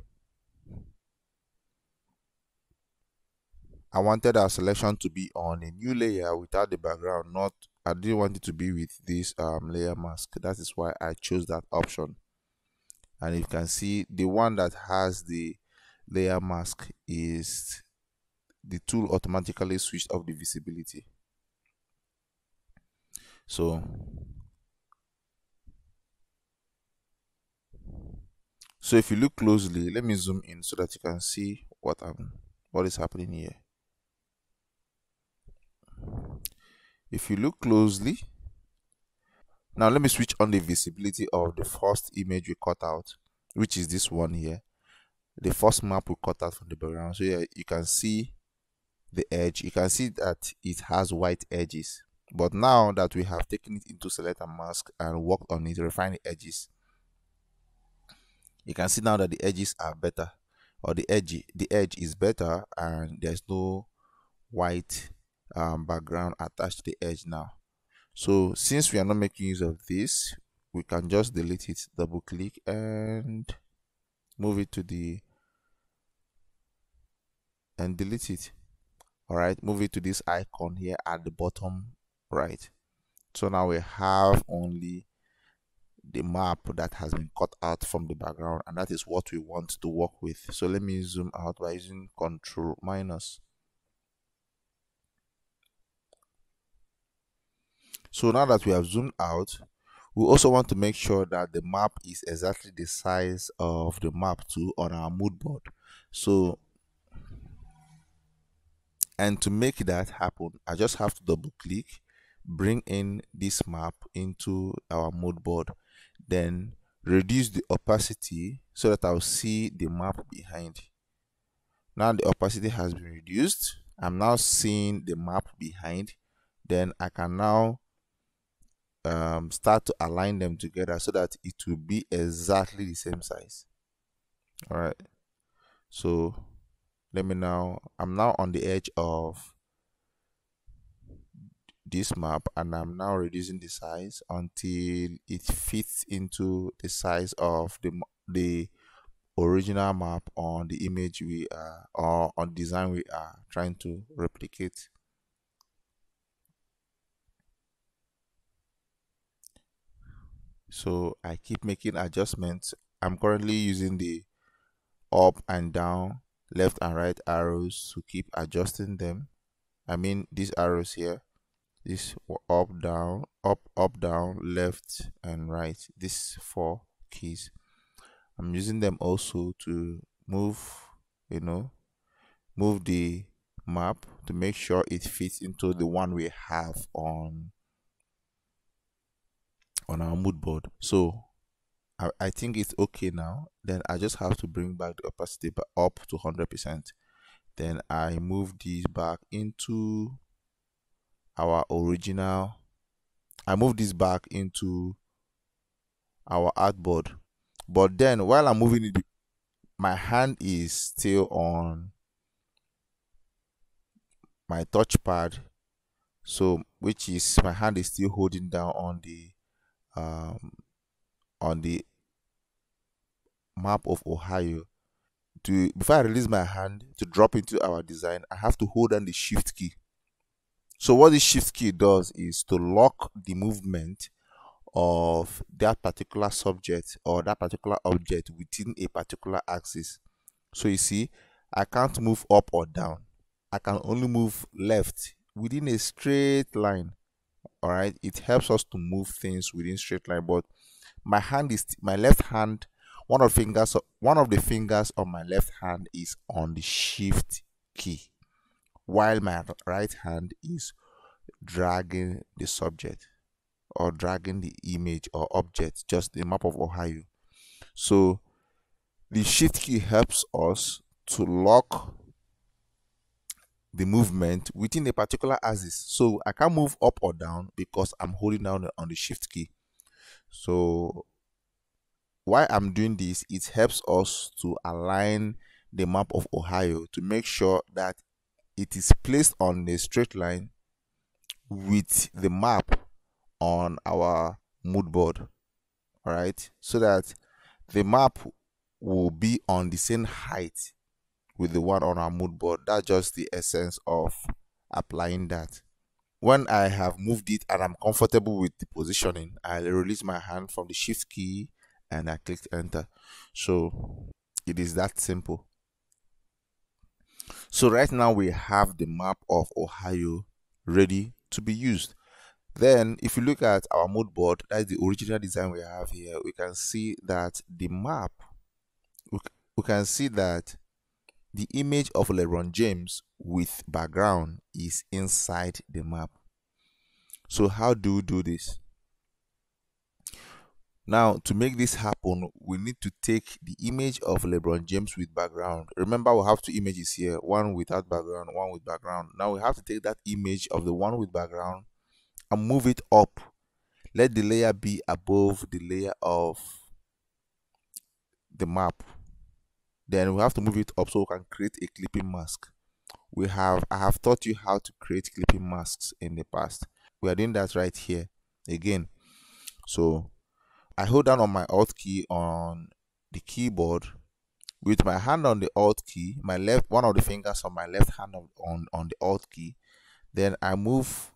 I wanted our selection to be on a new layer without the background not I didn't want it to be with this um, layer mask. That is why I chose that option. And you can see the one that has the layer mask is the tool automatically switched off the visibility. So so if you look closely let me zoom in so that you can see what I'm what is happening here if you look closely now let me switch on the visibility of the first image we cut out which is this one here. The first map we cut out from the background. So yeah you can see the edge. You can see that it has white edges. But now that we have taken it into select mask and worked on it refine the edges you can see now that the edges are better. Or the edge the edge is better and there's no white um, background attached to the edge now. So since we are not making use of this we can just delete it double click and move it to the and delete it. All right move it to this icon here at the bottom right. So now we have only the map that has been cut out from the background and that is what we want to work with. So let me zoom out by using control minus so now that we have zoomed out we also want to make sure that the map is exactly the size of the map too on our mood board. So and to make that happen i just have to double click bring in this map into our mood board then reduce the opacity so that i'll see the map behind. Now the opacity has been reduced. I'm now seeing the map behind. Then i can now um, start to align them together so that it will be exactly the same size. All right so let me now i'm now on the edge of this map and i'm now reducing the size until it fits into the size of the the original map on the image we are or on design we are trying to replicate so I keep making adjustments. I'm currently using the up and down left and right arrows to keep adjusting them. I mean these arrows here this up down up up down left and right these four keys. I'm using them also to move you know move the map to make sure it fits into the one we have on on our mood board. So I, I think it's okay now. Then I just have to bring back the opacity up to 100% then I move this back into our original I move this back into our artboard. But then while I'm moving it my hand is still on my touchpad. So which is my hand is still holding down on the um, on the map of Ohio. To before I release my hand to drop into our design, I have to hold down the shift key. So what the shift key does is to lock the movement of that particular subject or that particular object within a particular axis. So you see, I can't move up or down. I can only move left within a straight line all right? It helps us to move things within straight line but my hand is my left hand one of fingers one of the fingers on my left hand is on the shift key while my right hand is dragging the subject or dragging the image or object just the map of ohio. So the shift key helps us to lock the movement within a particular axis. So I can't move up or down because I'm holding down on the shift key. So why I'm doing this, it helps us to align the map of Ohio to make sure that it is placed on a straight line with the map on our mood board. All right, so that the map will be on the same height with the one on our mood board. That's just the essence of applying that. When I have moved it and I'm comfortable with the positioning, I release my hand from the shift key and I click enter. So it is that simple. So right now we have the map of Ohio ready to be used. Then if you look at our mood board, that's the original design we have here, we can see that the map, we can see that the image of LeBron James with background is inside the map. So how do we do this? Now, to make this happen, we need to take the image of LeBron James with background. Remember, we have two images here, one without background, one with background. Now we have to take that image of the one with background and move it up. Let the layer be above the layer of the map then we have to move it up so we can create a clipping mask. We have i have taught you how to create clipping masks in the past. We are doing that right here again. So i hold down on my alt key on the keyboard with my hand on the alt key my left one of the fingers on my left hand on on, on the alt key. Then i move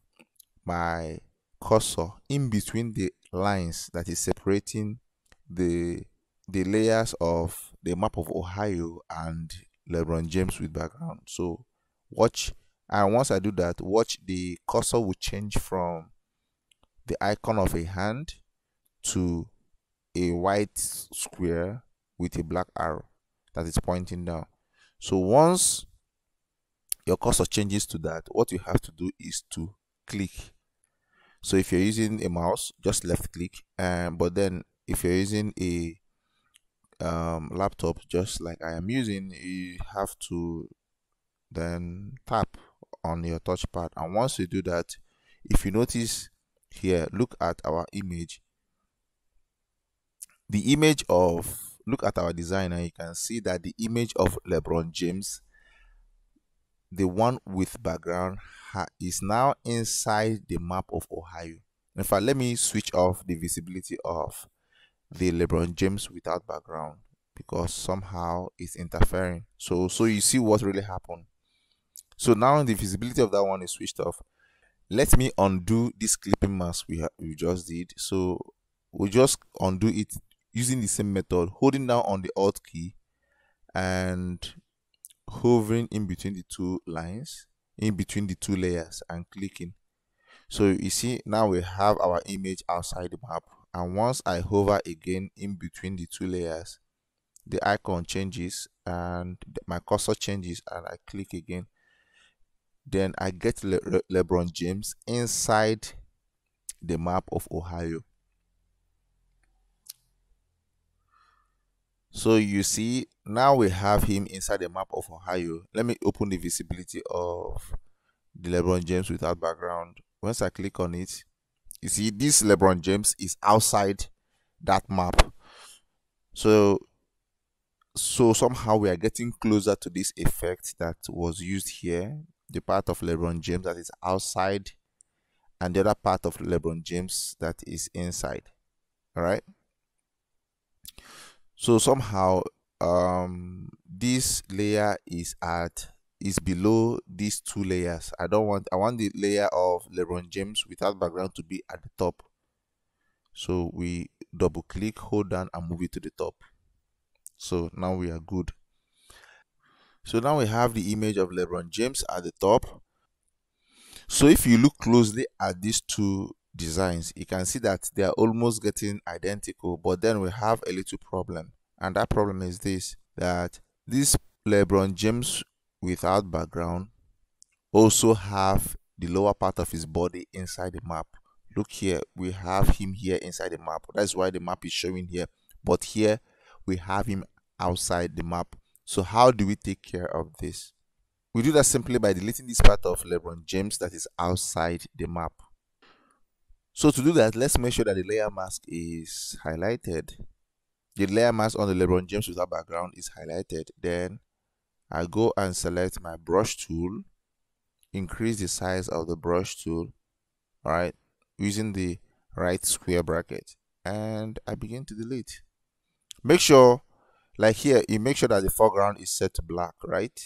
my cursor in between the lines that is separating the the layers of the map of Ohio and LeBron James with background. So watch and once I do that, watch the cursor will change from the icon of a hand to a white square with a black arrow that is pointing down. So once your cursor changes to that, what you have to do is to click. So if you're using a mouse, just left click. Um, but then if you're using a um, laptop just like I am using you have to then tap on your touchpad. And once you do that if you notice here look at our image. The image of look at our design and you can see that the image of lebron james the one with background is now inside the map of ohio. In fact let me switch off the visibility of the lebron james without background because somehow it's interfering. So so you see what really happened. So now the visibility of that one is switched off. Let me undo this clipping mask we, we just did. So we'll just undo it using the same method holding down on the alt key and hovering in between the two lines in between the two layers and clicking. So you see now we have our image outside the map and once i hover again in between the two layers the icon changes and my cursor changes and i click again then I get Le Le LeBron James inside the map of Ohio. So you see, now we have him inside the map of Ohio. Let me open the visibility of the LeBron James without background. Once I click on it, you see this LeBron James is outside that map. So so somehow we are getting closer to this effect that was used here the part of LeBron James that is outside and the other part of LeBron James that is inside. All right. So somehow um this layer is at is below these two layers. I don't want I want the layer of LeBron James without background to be at the top. So we double click, hold down and move it to the top. So now we are good. So now we have the image of LeBron James at the top. So if you look closely at these two designs, you can see that they are almost getting identical, but then we have a little problem. And that problem is this, that this LeBron James without background also have the lower part of his body inside the map. Look here, we have him here inside the map. That's why the map is showing here. But here, we have him outside the map. So how do we take care of this? We do that simply by deleting this part of LeBron James that is outside the map. So to do that, let's make sure that the layer mask is highlighted. The layer mask on the LeBron James without background is highlighted. Then I go and select my brush tool, increase the size of the brush tool, all right, using the right square bracket, and I begin to delete. Make sure like here you make sure that the foreground is set to black right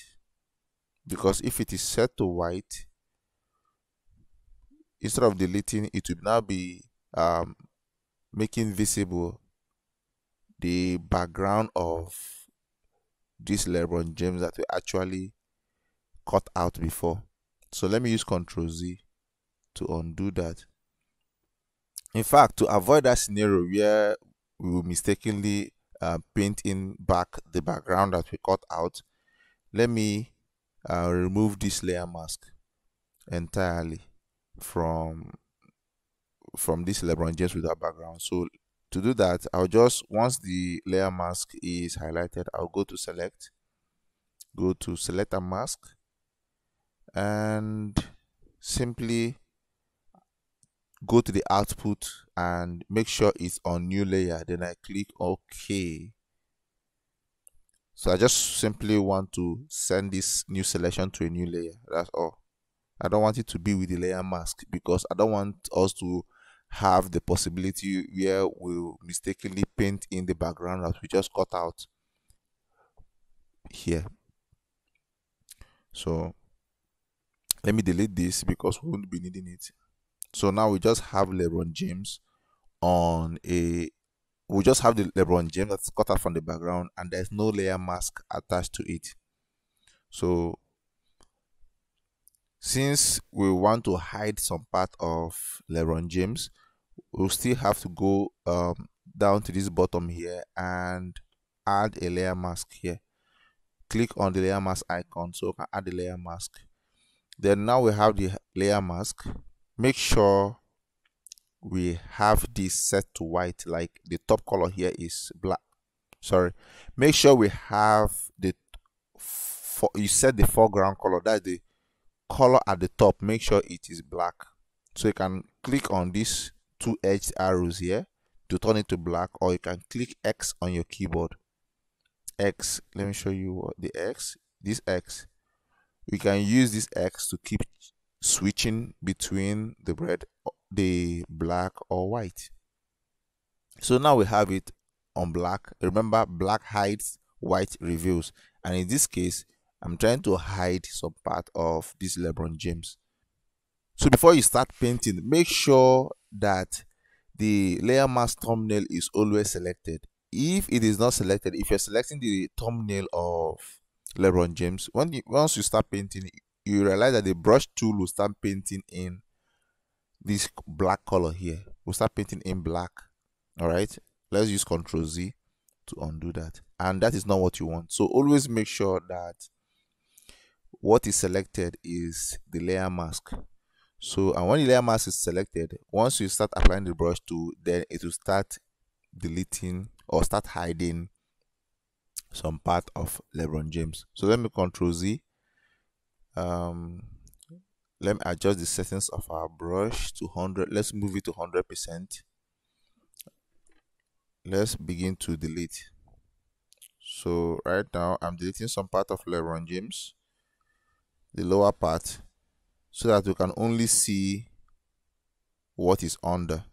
because if it is set to white instead of deleting it will now be um, making visible the background of this LeBron James that we actually cut out before. So let me use Ctrl Z to undo that. In fact to avoid that scenario where we will mistakenly uh, paint in back the background that we cut out let me uh, remove this layer mask entirely from from this LeBron James without background. So to do that I'll just once the layer mask is highlighted I'll go to select. Go to select and mask and simply go to the output and make sure it's on new layer. Then I click OK. So I just simply want to send this new selection to a new layer. That's all. I don't want it to be with the layer mask because I don't want us to have the possibility where we'll mistakenly paint in the background that we just cut out here so let me delete this because we won't be needing it so now we just have LeBron James on a we just have the LeBron James that's cut out from the background and there's no layer mask attached to it. So since we want to hide some part of LeBron James, we'll still have to go um, down to this bottom here and add a layer mask here. Click on the layer mask icon so we can add the layer mask. Then now we have the layer mask make sure we have this set to white like the top color here is black sorry make sure we have the for you set the foreground color that's the color at the top make sure it is black so you can click on these two edged arrows here to turn it to black or you can click X on your keyboard. X, let me show you the X, this X. We can use this X to keep switching between the red, the black or white. So now we have it on black. Remember, black hides, white reveals. And in this case, I'm trying to hide some part of this LeBron James. So before you start painting, make sure that the layer mask thumbnail is always selected. If it is not selected, if you're selecting the thumbnail of LeBron James, when you, once you start painting, you realize that the brush tool will start painting in this black color here. We'll start painting in black. All right. Let's use Ctrl Z to undo that. And that is not what you want. So always make sure that what is selected is the layer mask. So and when the layer mask is selected once you start applying the brush tool then it will start deleting or start hiding some part of lebron james. So let me control z. Um let me adjust the settings of our brush to 100 let's move it to 100 percent. Let's begin to delete. So right now i'm deleting some part of lebron james the lower part so that we can only see what is under.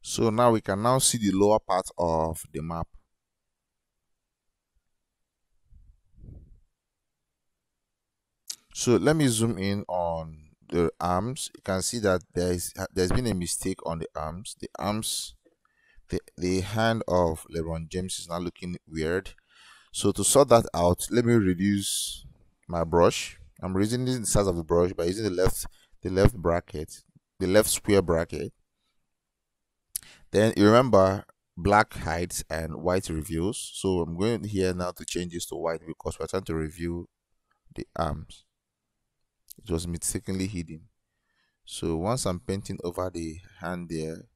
So now we can now see the lower part of the map. So let me zoom in on the arms. You can see that there is there's been a mistake on the arms. The arms the, the hand of lebron james is now looking weird. So to sort that out let me reduce my brush. I'm reducing the size of the brush by using the left the left bracket the left square bracket. Then you remember black hides and white reveals so i'm going here now to change this to white because we're trying to review the arms it was mistakenly hidden. So once i'm painting over the hand there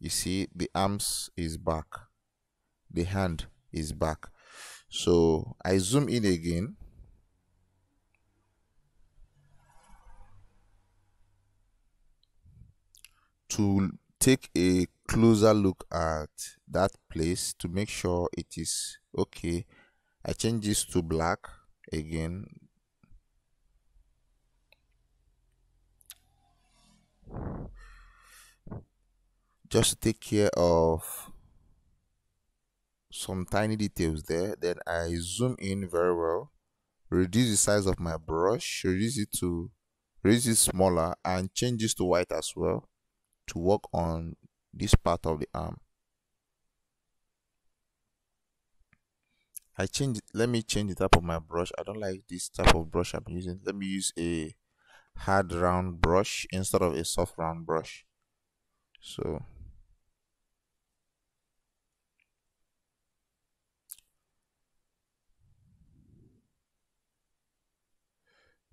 you see the arms is back. The hand is back. So i zoom in again. To take a closer look at that place to make sure it is okay I change this to black again. Just to take care of some tiny details there then I zoom in very well. Reduce the size of my brush reduce it to reduce it smaller and change this to white as well to work on this part of the arm I change let me change the type of my brush. I don't like this type of brush I'm using. Let me use a hard round brush instead of a soft round brush. So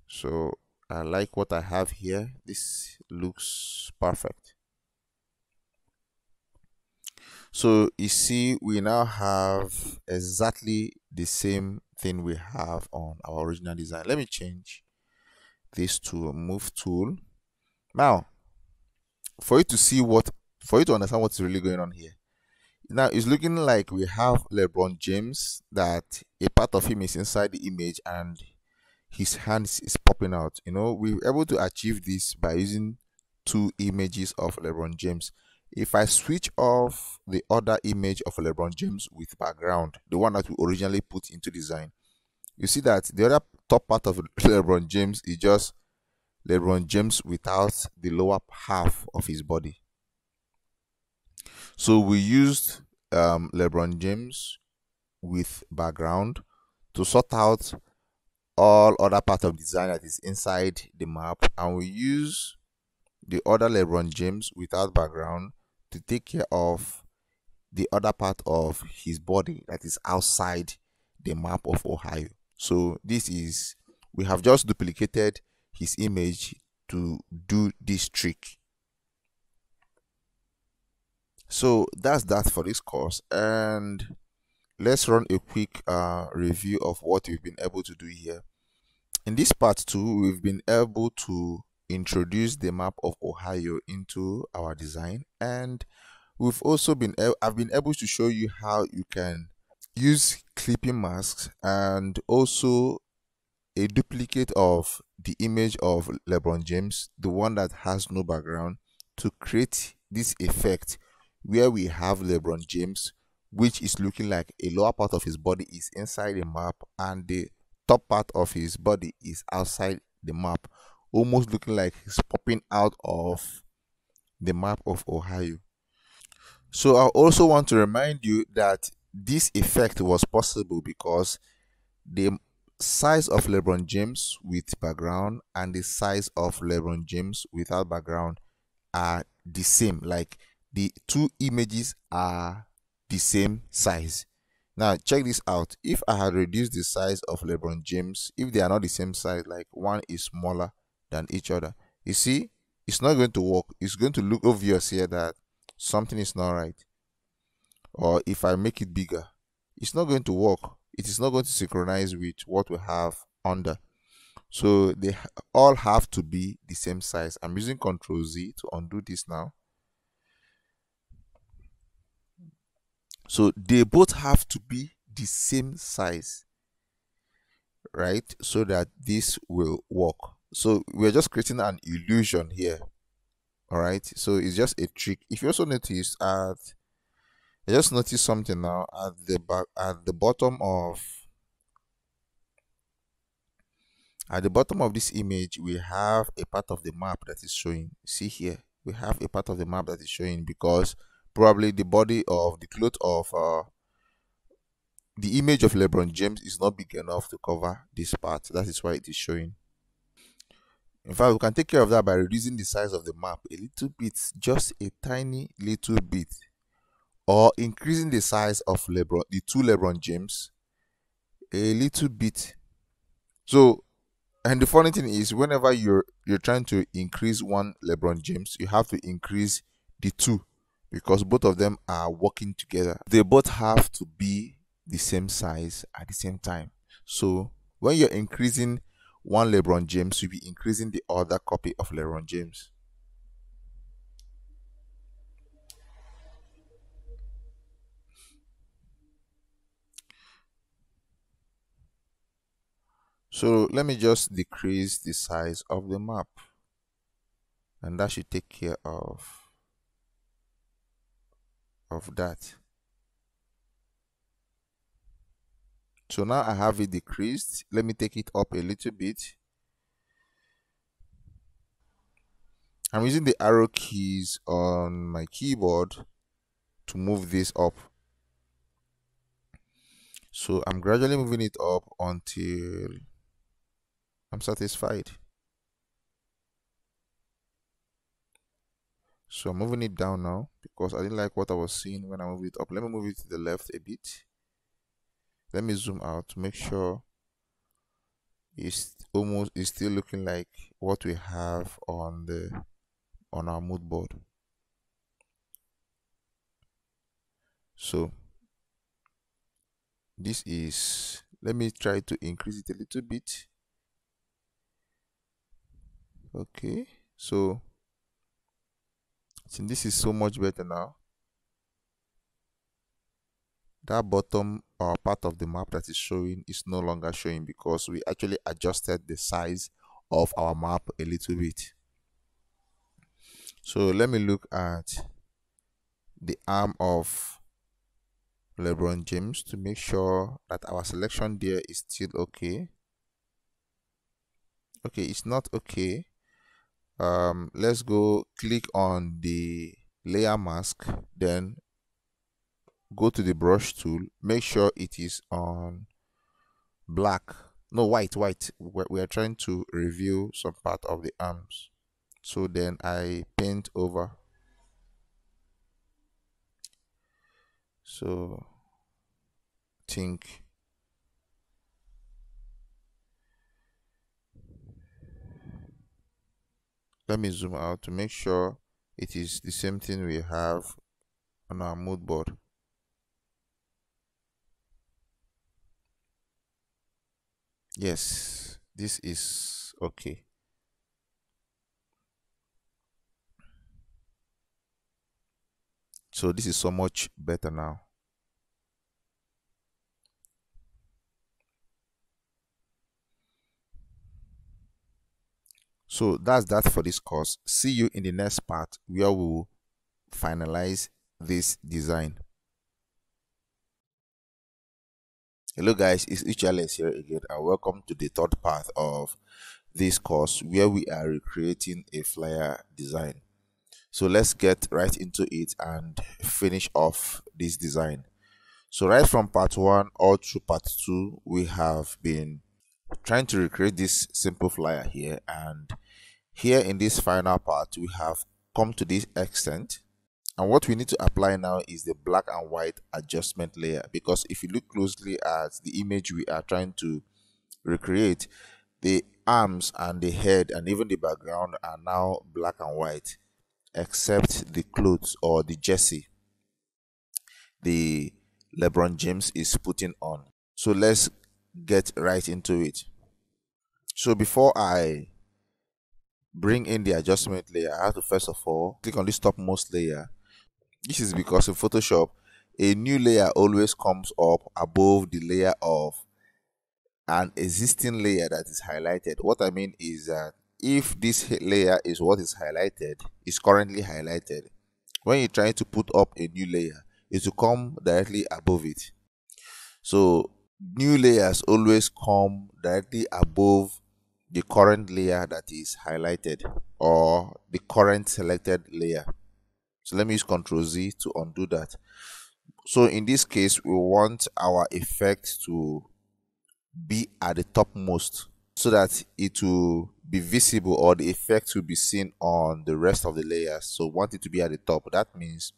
so I like what I have here. This looks perfect so you see, we now have exactly the same thing we have on our original design. Let me change this to a move tool. Now, for you to see what, for you to understand what's really going on here. Now, it's looking like we have LeBron James, that a part of him is inside the image and his hands is popping out. You know, we are able to achieve this by using two images of LeBron James if I switch off the other image of LeBron James with background, the one that we originally put into design, you see that the other top part of <laughs> LeBron James is just LeBron James without the lower half of his body. So we used um, LeBron James with background to sort out all other part of design that is inside the map and we use the other LeBron James without background to take care of the other part of his body that is outside the map of Ohio. so this is we have just duplicated his image to do this trick. So that's that for this course. And let's run a quick uh, review of what we've been able to do here. In this part two we've been able to introduce the map of ohio into our design. And we've also been i've been able to show you how you can use clipping masks and also a duplicate of the image of lebron james the one that has no background to create this effect where we have lebron james which is looking like a lower part of his body is inside the map and the top part of his body is outside the map almost looking like he's popping out of the map of ohio so i also want to remind you that this effect was possible because the size of LeBron James with background and the size of LeBron James without background are the same. Like the two images are the same size. Now check this out. If I had reduced the size of LeBron James, if they are not the same size, like one is smaller than each other, you see, it's not going to work. It's going to look obvious here that something is not right or if I make it bigger, it's not going to work. It is not going to synchronize with what we have under. So they all have to be the same size. I'm using Control Z to undo this now. So they both have to be the same size, right? So that this will work. So we're just creating an illusion here. All right. So it's just a trick. If you also notice at I just noticed something now at the back at the bottom of at the bottom of this image we have a part of the map that is showing see here we have a part of the map that is showing because probably the body of the cloth of uh, the image of lebron james is not big enough to cover this part that is why it is showing in fact we can take care of that by reducing the size of the map a little bit just a tiny little bit or increasing the size of LeBron, the two LeBron James, a little bit. So, and the funny thing is, whenever you're you're trying to increase one LeBron James, you have to increase the two because both of them are working together. They both have to be the same size at the same time. So, when you're increasing one LeBron James, you'll be increasing the other copy of LeBron James. So let me just decrease the size of the map and that should take care of of that. So now I have it decreased. Let me take it up a little bit. I'm using the arrow keys on my keyboard to move this up. So I'm gradually moving it up until I'm satisfied. So I'm moving it down now because I didn't like what I was seeing when I moved it up. Let me move it to the left a bit. Let me zoom out to make sure it's almost it's still looking like what we have on the on our mood board. So this is let me try to increase it a little bit okay so since this is so much better now that bottom uh, part of the map that is showing is no longer showing because we actually adjusted the size of our map a little bit. So let me look at the arm of LeBron James to make sure that our selection there is still okay. Okay it's not okay. Um, let's go click on the layer mask then go to the brush tool make sure it is on black no white white. We are trying to reveal some part of the arms. So then i paint over. So think. Let me zoom out to make sure it is the same thing we have on our mood board. Yes this is okay. So this is so much better now. So that's that for this course. See you in the next part where we will finalize this design hello guys. It's Uche Alex here again and welcome to the third part of this course where we are recreating a flyer design. So let's get right into it and finish off this design. So right from part one all through part two we have been trying to recreate this simple flyer here. And here in this final part we have come to this extent and what we need to apply now is the black and white adjustment layer. Because if you look closely at the image we are trying to recreate the arms and the head and even the background are now black and white except the clothes or the jersey the lebron james is putting on. So let's get right into it. So before i bring in the adjustment layer i have to first of all click on this topmost layer this is because in photoshop a new layer always comes up above the layer of an existing layer that is highlighted. What i mean is that if this layer is what is highlighted is currently highlighted when you try to put up a new layer it will come directly above it. So new layers always come directly above the current layer that is highlighted or the current selected layer so let me use ctrl z to undo that. So in this case we want our effect to be at the topmost so that it will be visible or the effect will be seen on the rest of the layers. So want it to be at the top. That means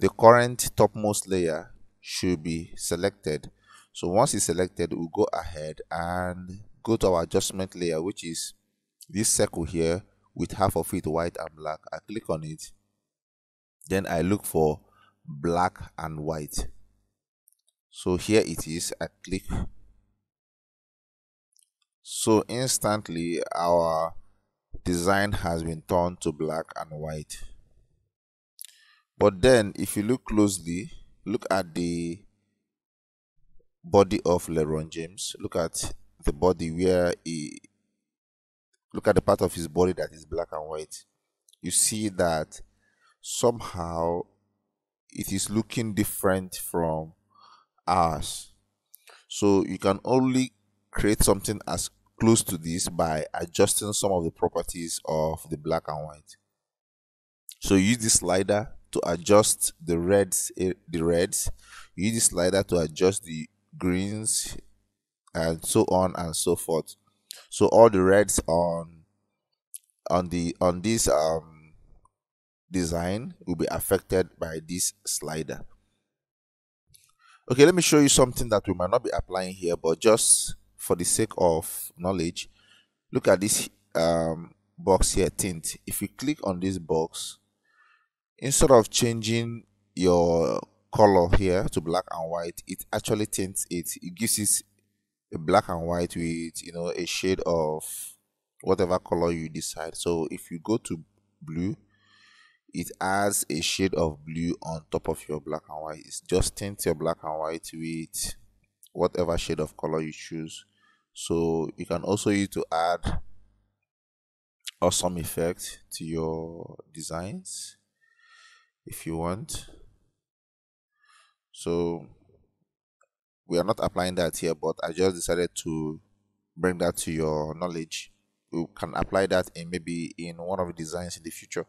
the current topmost layer should be selected. So once it's selected we'll go ahead and go to our adjustment layer which is this circle here with half of it white and black. I click on it then i look for black and white. So here it is i click. So instantly our design has been turned to black and white. But then if you look closely look at the body of lebron james. Look at the body where he look at the part of his body that is black and white. You see that somehow it is looking different from ours. So you can only create something as close to this by adjusting some of the properties of the black and white. So use this slider to adjust the reds eh, the reds. Use this slider to adjust the greens and so on and so forth. So all the reds on on the on this um design will be affected by this slider. Okay let me show you something that we might not be applying here but just for the sake of knowledge look at this um, box here tint. If you click on this box instead of changing your color here to black and white it actually tints it. It gives it a black and white with you know a shade of whatever color you decide. So if you go to blue it adds a shade of blue on top of your black and white. It's just tint your black and white with whatever shade of color you choose. So you can also use to add awesome effect to your designs if you want. So we are not applying that here but i just decided to bring that to your knowledge. You can apply that in maybe in one of the designs in the future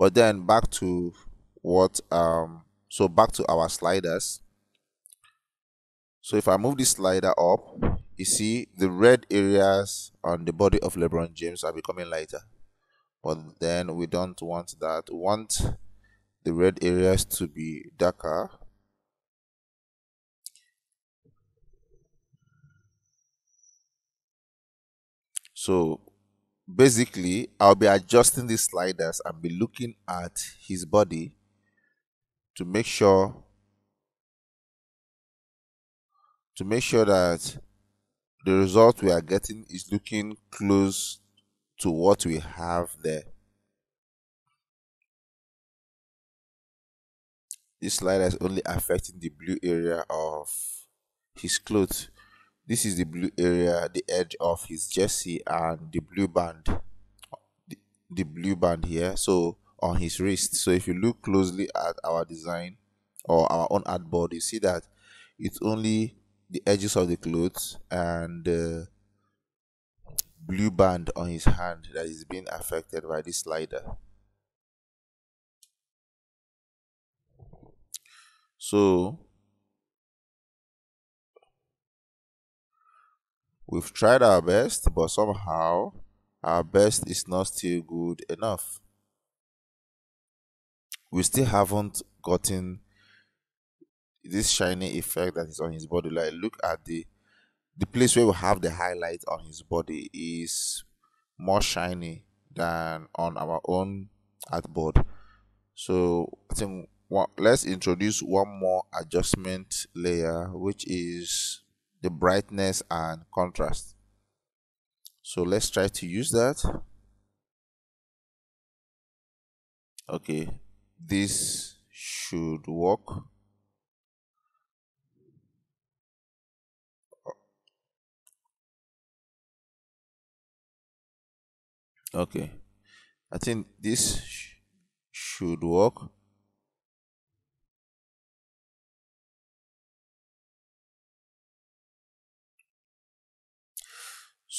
but then back to what um so back to our sliders. So if i move this slider up you see the red areas on the body of lebron james are becoming lighter. But then we don't want that. We want the red areas to be darker. So basically I'll be adjusting these sliders and be looking at his body to make sure to make sure that the result we are getting is looking close to what we have there. This slider is only affecting the blue area of his clothes. This is the blue area, the edge of his jersey and the blue band. The, the blue band here. So on his wrist. So if you look closely at our design or our own artboard, you see that it's only the edges of the clothes and the blue band on his hand that is being affected by this slider. So we've tried our best, but somehow our best is not still good enough. We still haven't gotten this shiny effect that is on his body. Like look at the the place where we have the highlight on his body is more shiny than on our own artboard. So I think let's introduce one more adjustment layer, which is the brightness and contrast. So let's try to use that. Okay, this should work. Okay, I think this sh should work.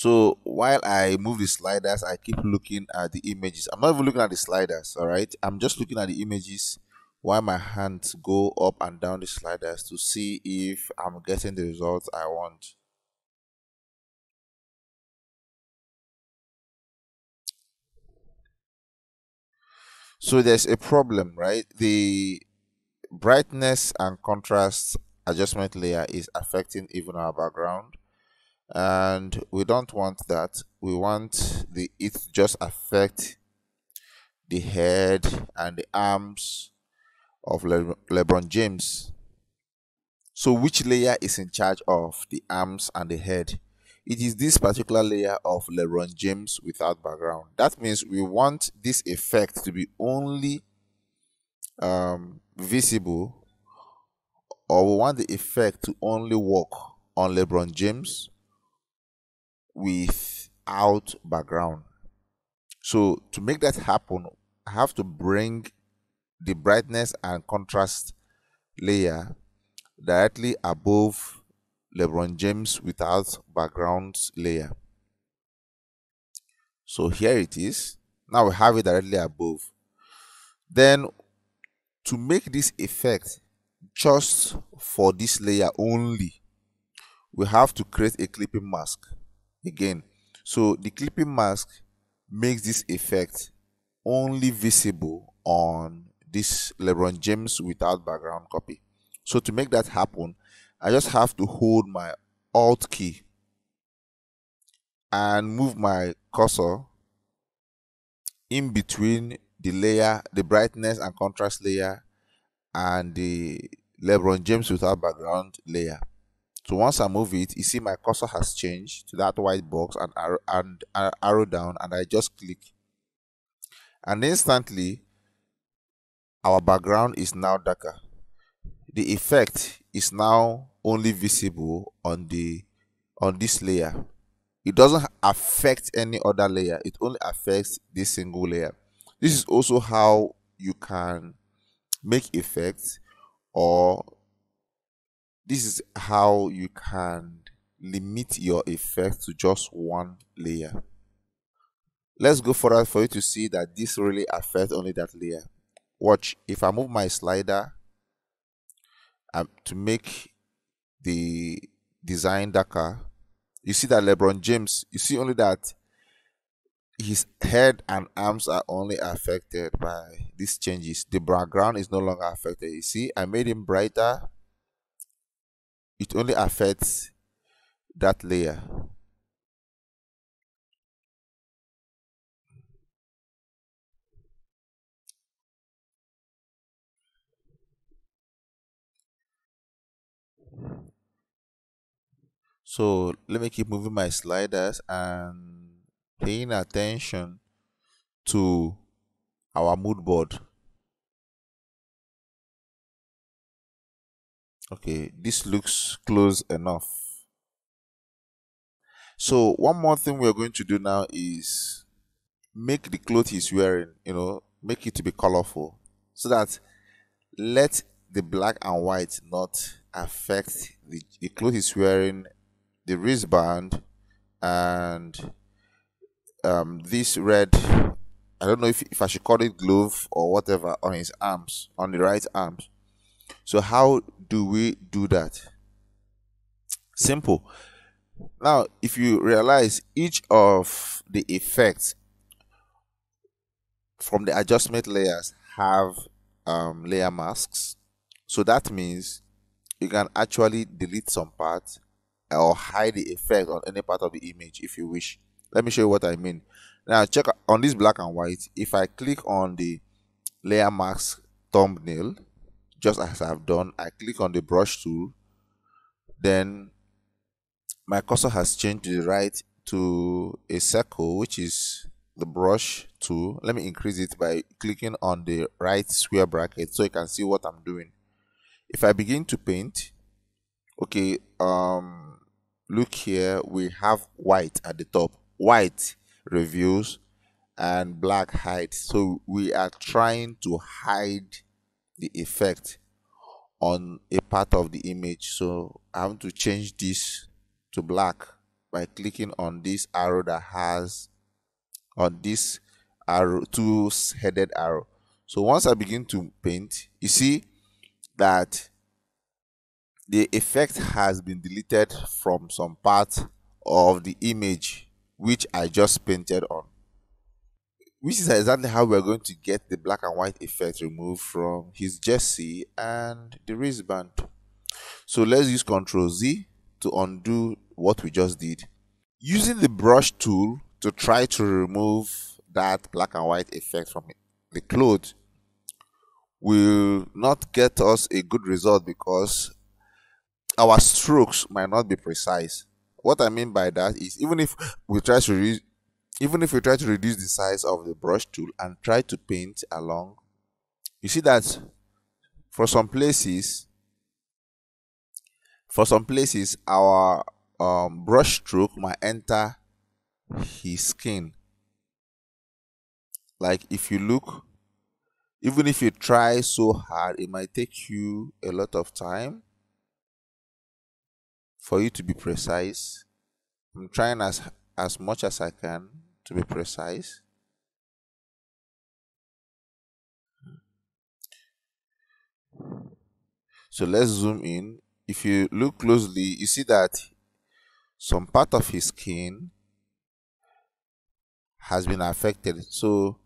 So while I move the sliders, I keep looking at the images. I'm not even looking at the sliders, all right? I'm just looking at the images while my hands go up and down the sliders to see if I'm getting the results I want. So there's a problem, right? The brightness and contrast adjustment layer is affecting even our background and we don't want that. We want the it just affect the head and the arms of Le lebron james. So which layer is in charge of the arms and the head? It is this particular layer of lebron james without background. That means we want this effect to be only um, visible or we want the effect to only work on lebron james without background. So to make that happen, I have to bring the brightness and contrast layer directly above LeBron James without background layer. So here it is. Now we have it directly above. Then to make this effect just for this layer only, we have to create a clipping mask again. So the clipping mask makes this effect only visible on this lebron james without background copy. So to make that happen i just have to hold my alt key and move my cursor in between the layer the brightness and contrast layer and the lebron james without background layer so once I move it, you see my cursor has changed to that white box and arrow, and uh, arrow down and I just click. And instantly, our background is now darker. The effect is now only visible on the on this layer. It doesn't affect any other layer. It only affects this single layer. This is also how you can make effects or this is how you can limit your effect to just one layer. Let's go further for you to see that this really affects only that layer. Watch, if I move my slider um, to make the design darker, you see that LeBron James, you see only that his head and arms are only affected by these changes. The background is no longer affected. You see, I made him brighter it only affects that layer. So let me keep moving my sliders and paying attention to our mood board. Okay this looks close enough. So one more thing we're going to do now is make the clothes he's wearing you know make it to be colorful so that let the black and white not affect the, the clothes he's wearing the wristband and um, this red i don't know if, if i should call it glove or whatever on his arms on the right arms so how do we do that? Simple. Now if you realize each of the effects from the adjustment layers have um, layer masks so that means you can actually delete some parts or hide the effect on any part of the image if you wish. Let me show you what i mean. Now check on this black and white. If i click on the layer mask thumbnail just as i've done i click on the brush tool then my cursor has changed to the right to a circle which is the brush tool. Let me increase it by clicking on the right square bracket so you can see what i'm doing. If i begin to paint okay um look here we have white at the top. White reveals and black hide so we are trying to hide the effect on a part of the image. So i have to change this to black by clicking on this arrow that has on this arrow two headed arrow. So once i begin to paint you see that the effect has been deleted from some part of the image which i just painted on which is exactly how we're going to get the black and white effect removed from his jersey and the wristband so let's use ctrl z to undo what we just did. Using the brush tool to try to remove that black and white effect from the clothes will not get us a good result because our strokes might not be precise. What i mean by that is even if we try to even if we try to reduce the size of the brush tool and try to paint along you see that for some places for some places our um, brush stroke might enter his skin. Like if you look even if you try so hard it might take you a lot of time for you to be precise. I'm trying as as much as i can to be precise. So let's zoom in. If you look closely you see that some part of his skin has been affected. So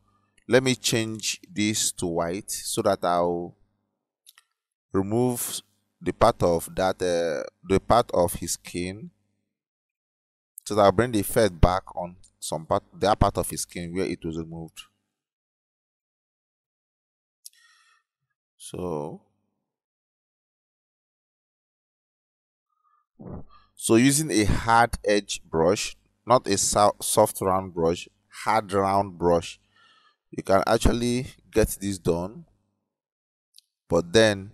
let me change this to white so that I'll remove the part of that uh, the part of his skin. So that I'll bring the effect back on some part that part of his skin where it was removed. So so using a hard edge brush not a soft round brush hard round brush you can actually get this done. But then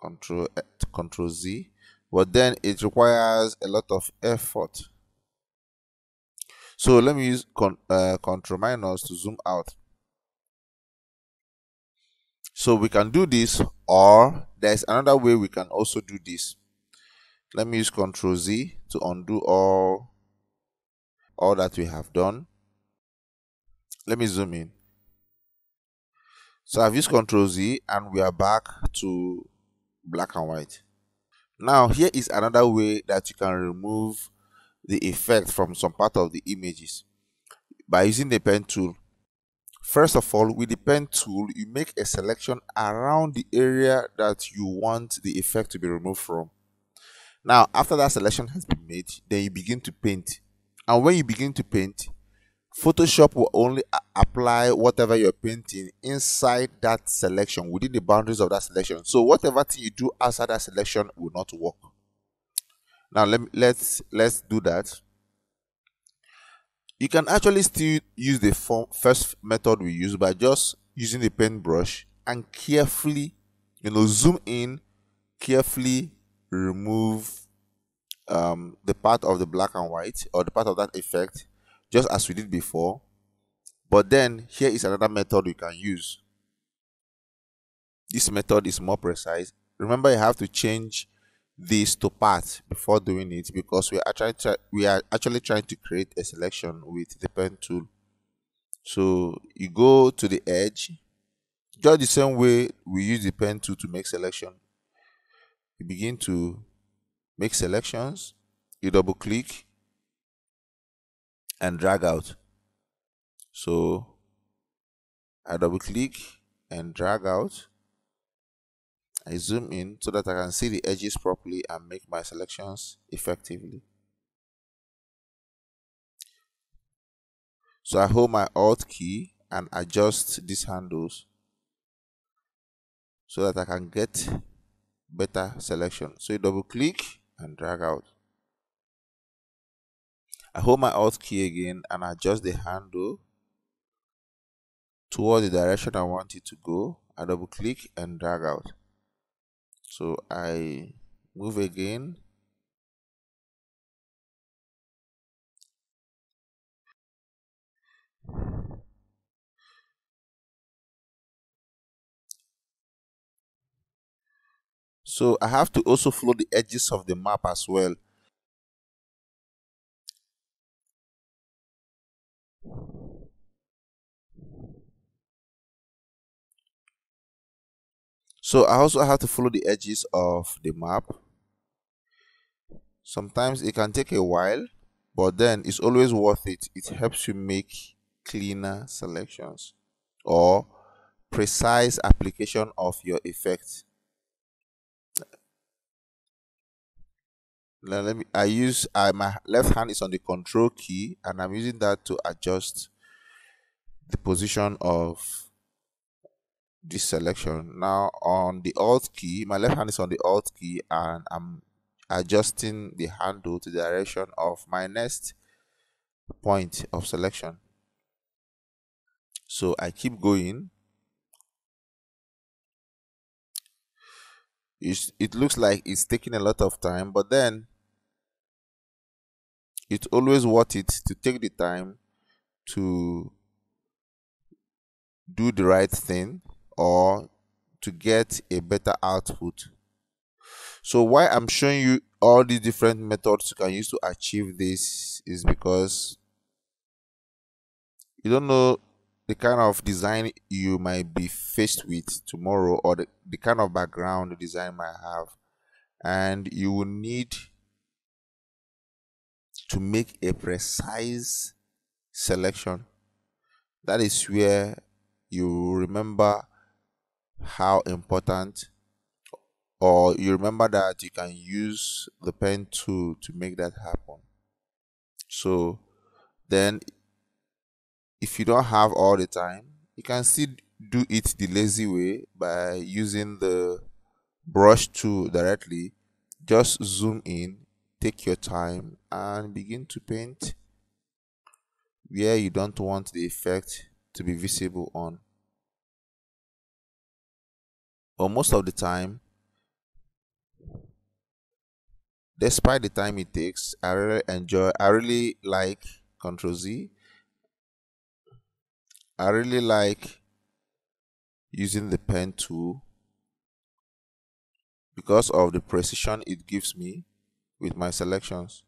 control eh, control z but then it requires a lot of effort so let me use con, uh, control minus to zoom out. So we can do this or there's another way we can also do this. Let me use control z to undo all all that we have done. Let me zoom in. So i've used control z and we are back to black and white. Now here is another way that you can remove the effect from some part of the images by using the pen tool first of all with the pen tool you make a selection around the area that you want the effect to be removed from now after that selection has been made then you begin to paint and when you begin to paint Photoshop will only apply whatever you're painting inside that selection within the boundaries of that selection. So whatever thing you do outside that selection will not work. Now let, let's let's do that. You can actually still use the form, first method we use by just using the paintbrush and carefully you know zoom in carefully remove um, the part of the black and white or the part of that effect just as we did before. But then here is another method you can use. This method is more precise. Remember you have to change this to path before doing it because we are actually we are actually trying to create a selection with the pen tool. So you go to the edge just the same way we use the pen tool to make selection. You begin to make selections you double click and drag out. So I double click and drag out I zoom in so that I can see the edges properly and make my selections effectively. So I hold my Alt key and adjust these handles so that I can get better selection. So you double click and drag out. I hold my Alt key again and adjust the handle towards the direction I want it to go. I double click and drag out so I move again. So I have to also follow the edges of the map as well So I also have to follow the edges of the map. Sometimes it can take a while, but then it's always worth it. It helps you make cleaner selections or precise application of your effect. Now let me I use I my left hand is on the control key and I'm using that to adjust the position of this selection. Now on the Alt key, my left hand is on the Alt key and I'm adjusting the handle to the direction of my next point of selection. So I keep going. It's, it looks like it's taking a lot of time, but then it's always worth it to take the time to do the right thing or to get a better output. So why I'm showing you all these different methods you can use to achieve this is because you don't know the kind of design you might be faced with tomorrow or the, the kind of background the design might have and you will need to make a precise selection that is where you remember how important or you remember that you can use the pen tool to make that happen. So then if you don't have all the time you can still do it the lazy way by using the brush tool directly. Just zoom in take your time and begin to paint where you don't want the effect to be visible on or most of the time despite the time it takes i really enjoy i really like control z. I really like using the pen tool because of the precision it gives me with my selections.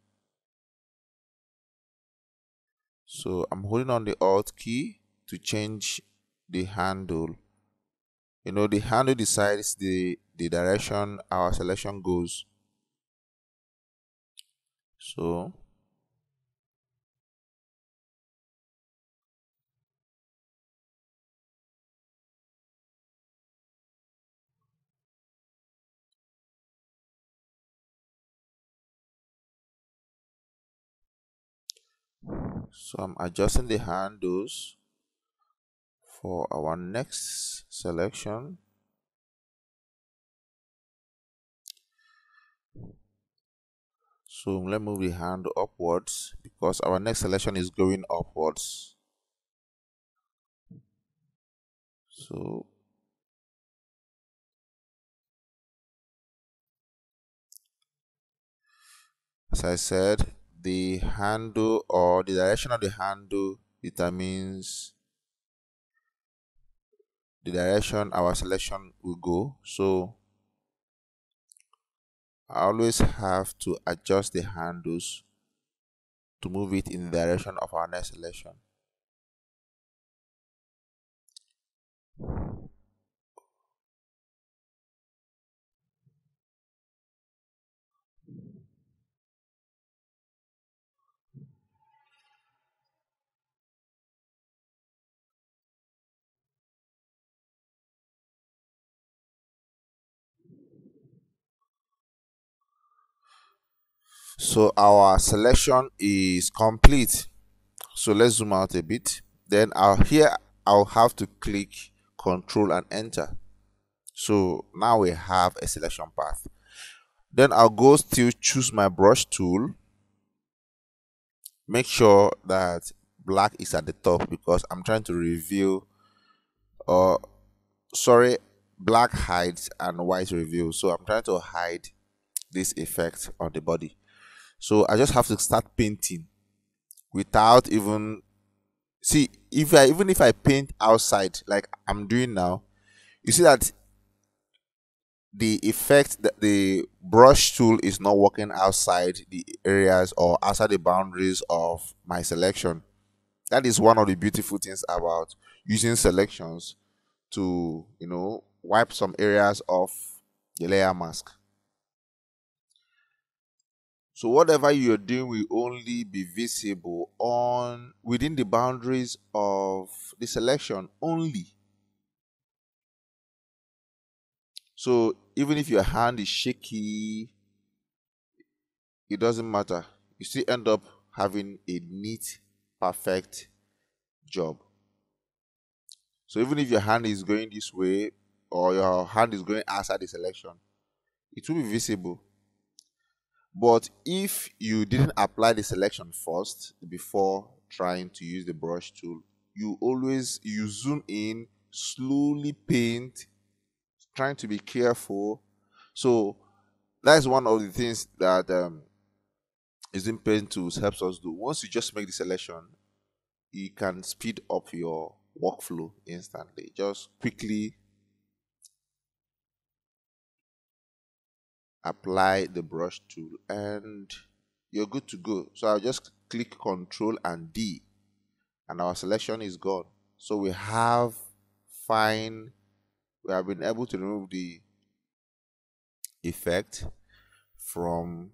So i'm holding on the alt key to change the handle you know the handle decides the the direction our selection goes. So so I'm adjusting the handles for our next selection. So let's move the hand upwards because our next selection is going upwards. So as I said the handle or the direction of the handle determines the direction our selection will go. So I always have to adjust the handles to move it in the direction of our next selection so our selection is complete. So let's zoom out a bit. Then I'll here I'll have to click control and enter. So now we have a selection path. Then I'll go still choose my brush tool. Make sure that black is at the top because I'm trying to reveal or uh, sorry black hides and white reveal. So I'm trying to hide this effect on the body so I just have to start painting without even see if I even if I paint outside like I'm doing now, you see that the effect that the brush tool is not working outside the areas or outside the boundaries of my selection. That is one of the beautiful things about using selections to you know wipe some areas off the layer mask. So whatever you're doing will only be visible on within the boundaries of the selection only. So even if your hand is shaky, it doesn't matter. You still end up having a neat, perfect job. So even if your hand is going this way or your hand is going outside the selection, it will be visible but if you didn't apply the selection first before trying to use the brush tool, you always you zoom in, slowly paint, trying to be careful. So that's one of the things that um, in paint tools helps us do. Once you just make the selection, you can speed up your workflow instantly. Just quickly apply the brush tool and you're good to go. So I'll just click control and D and our selection is gone. So we have fine we have been able to remove the effect from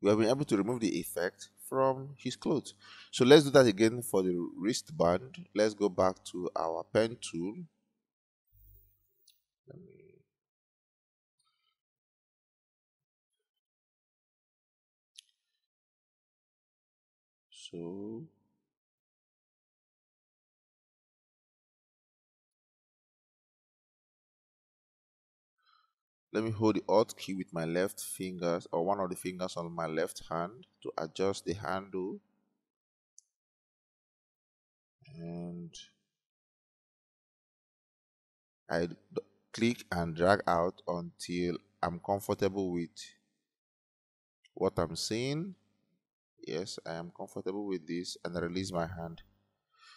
we have been able to remove the effect from his clothes. So let's do that again for the wristband. Let's go back to our pen tool so let me hold the alt key with my left fingers or one of the fingers on my left hand to adjust the handle. And I click and drag out until I'm comfortable with what I'm seeing yes I am comfortable with this and release my hand.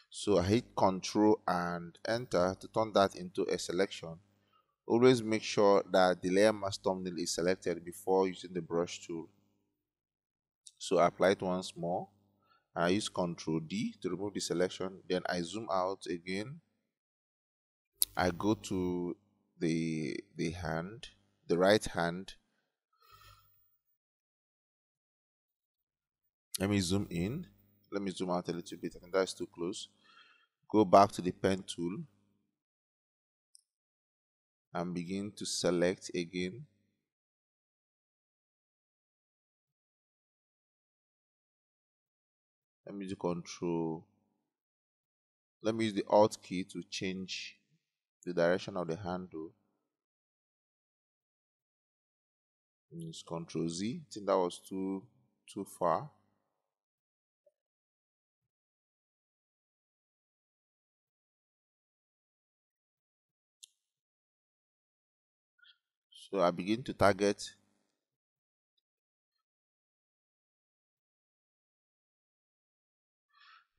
So I hit control and enter to turn that into a selection. Always make sure that the layer mask thumbnail is selected before using the brush tool. So I apply it once more. I use control D to remove the selection. Then I zoom out again. I go to the the hand the right hand let me zoom in. Let me zoom out a little bit. I think that's too close. Go back to the pen tool and begin to select again. Let me use control. Let me use the alt key to change the direction of the handle. It's Control Z. I think that was too too far. So I begin to target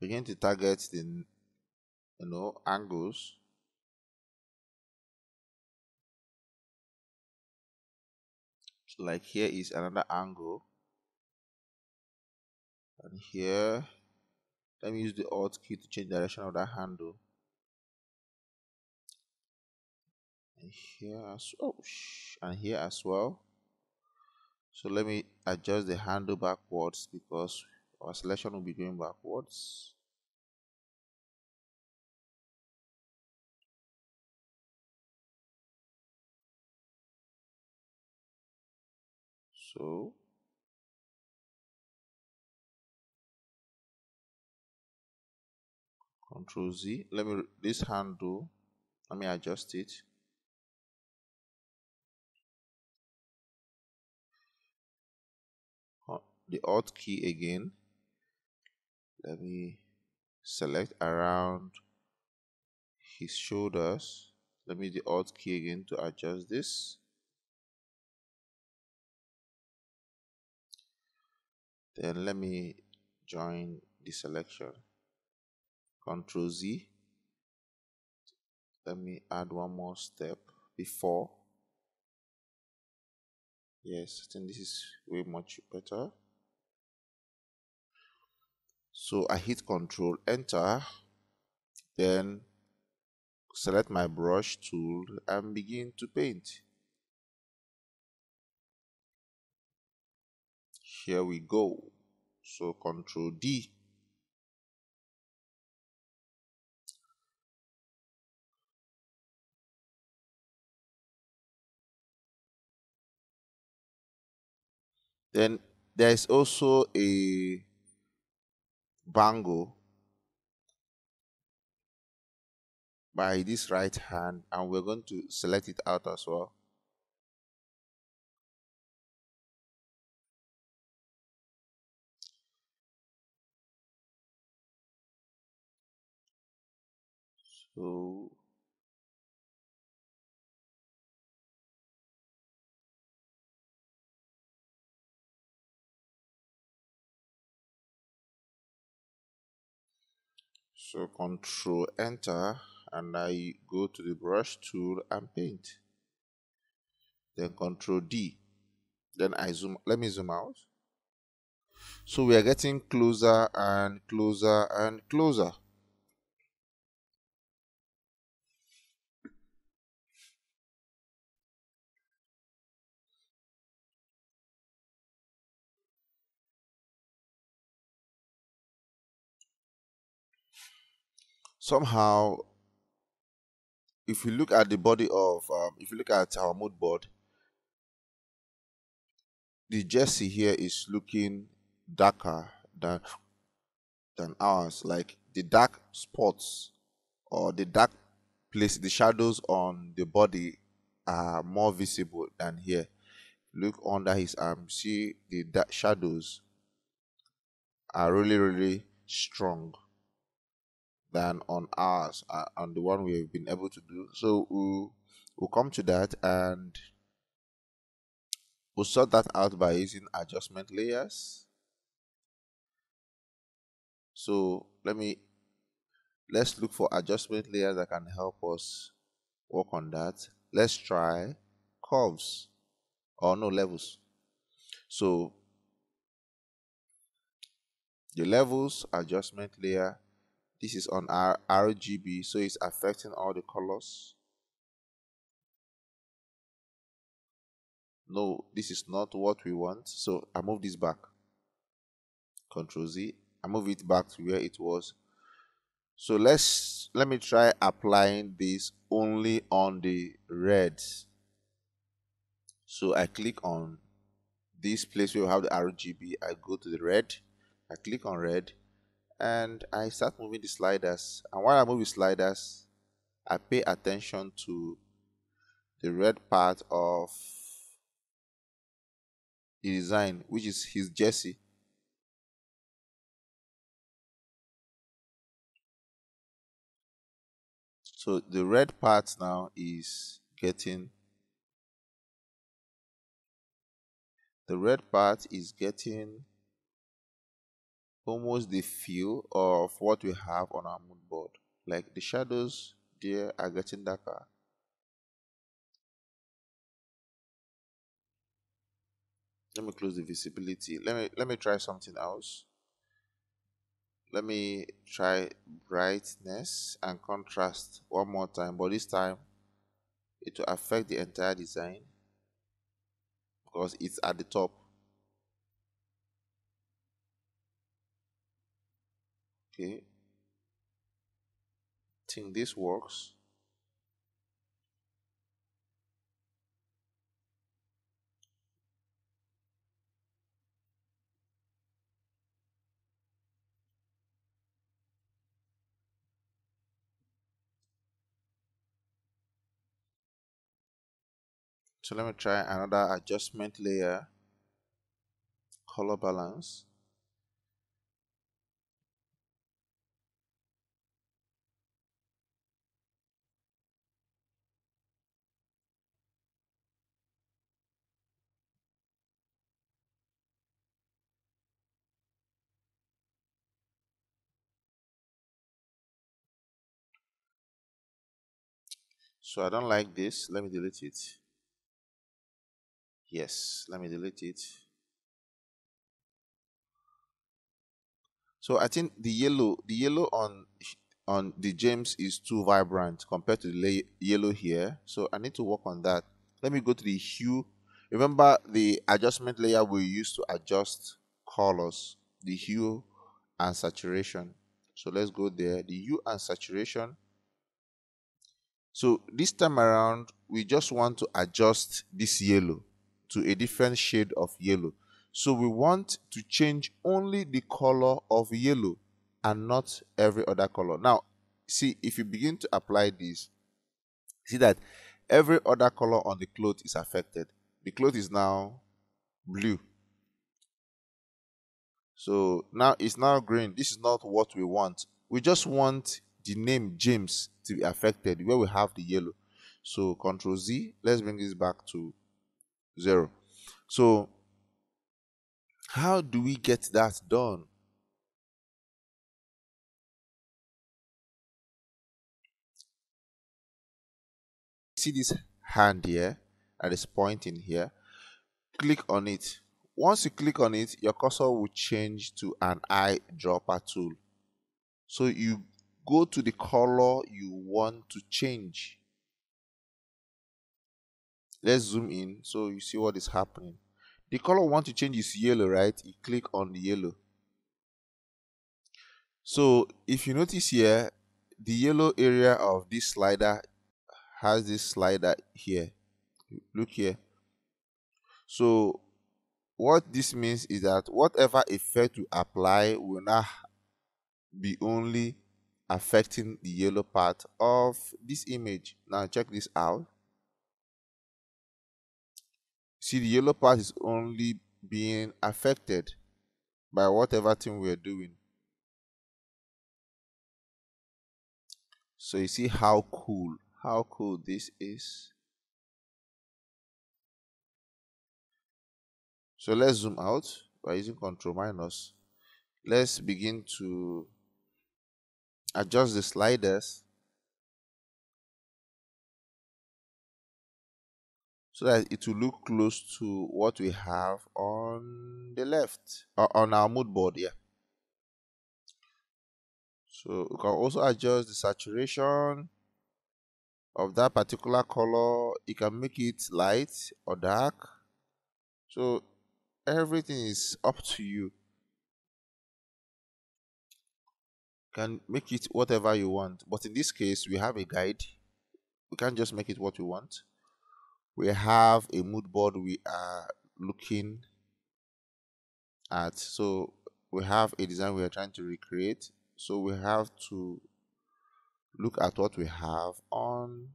begin to target the you know angles. So like here is another angle. And here let me use the alt key to change direction of that handle and here as oh and here as well. So let me adjust the handle backwards because our selection will be going backwards. So control Z. Let me this handle let me adjust it the alt key again. Let me select around his shoulders. Let me the alt key again to adjust this. Then let me join the selection. Control Z. Let me add one more step. Before. Yes I think this is way much better so I hit control enter then select my brush tool and begin to paint. Here we go. So control D. Then there is also a bangle by this right hand and we're going to select it out as well. So so control enter and I go to the brush tool and paint. Then control D. Then I zoom let me zoom out. So we are getting closer and closer and closer somehow if you look at the body of um, if you look at our mood board the jersey here is looking darker than than ours. Like the dark spots or the dark place the shadows on the body are more visible than here. Look under his arm see the dark shadows are really really strong than on ours uh, on the one we've been able to do. So we'll, we'll come to that and we'll sort that out by using adjustment layers. So let me let's look for adjustment layers that can help us work on that. Let's try curves or no levels. So the levels adjustment layer this is on our RGB so it's affecting all the colors. No this is not what we want so I move this back. Control Z I move it back to where it was. So let's let me try applying this only on the reds so I click on this place where we have the RGB I go to the red I click on red and I start moving the sliders. And while I move the sliders I pay attention to the red part of the design which is his jersey. So the red part now is getting the red part is getting almost the feel of what we have on our mood board. Like the shadows there are getting darker. Let me close the visibility. Let me let me try something else. Let me try brightness and contrast one more time but this time it will affect the entire design because it's at the top okay think this works So let me try another adjustment layer, color balance. So I don't like this. Let me delete it. Yes, let me delete it. So I think the yellow, the yellow on on the James is too vibrant compared to the yellow here. So I need to work on that. Let me go to the hue. Remember the adjustment layer we use to adjust colors, the hue and saturation. So let's go there. The hue and saturation. So this time around, we just want to adjust this yellow to a different shade of yellow. So we want to change only the color of yellow and not every other color. Now, see, if you begin to apply this, see that every other color on the cloth is affected. The cloth is now blue. So now it's now green. This is not what we want. We just want the name James to be affected where we have the yellow. So Control Z, let's bring this back to zero. So, how do we get that done? See this hand here that is pointing here? Click on it. Once you click on it, your cursor will change to an eyedropper tool. So you go to the color you want to change. Let's zoom in so you see what is happening. The color we want to change is yellow right? You click on the yellow. So if you notice here the yellow area of this slider has this slider here. Look here. So what this means is that whatever effect you apply will not be only affecting the yellow part of this image now check this out See, the yellow part is only being affected by whatever thing we're doing. So you see how cool, how cool this is. So let's zoom out by using Control minus. Let's begin to adjust the sliders so that it will look close to what we have on the left or on our mood board here. So we can also adjust the saturation of that particular color. You can make it light or dark. So everything is up to you. Can make it whatever you want. But in this case, we have a guide. We can't just make it what we want we have a mood board we are looking at so we have a design we are trying to recreate so we have to look at what we have on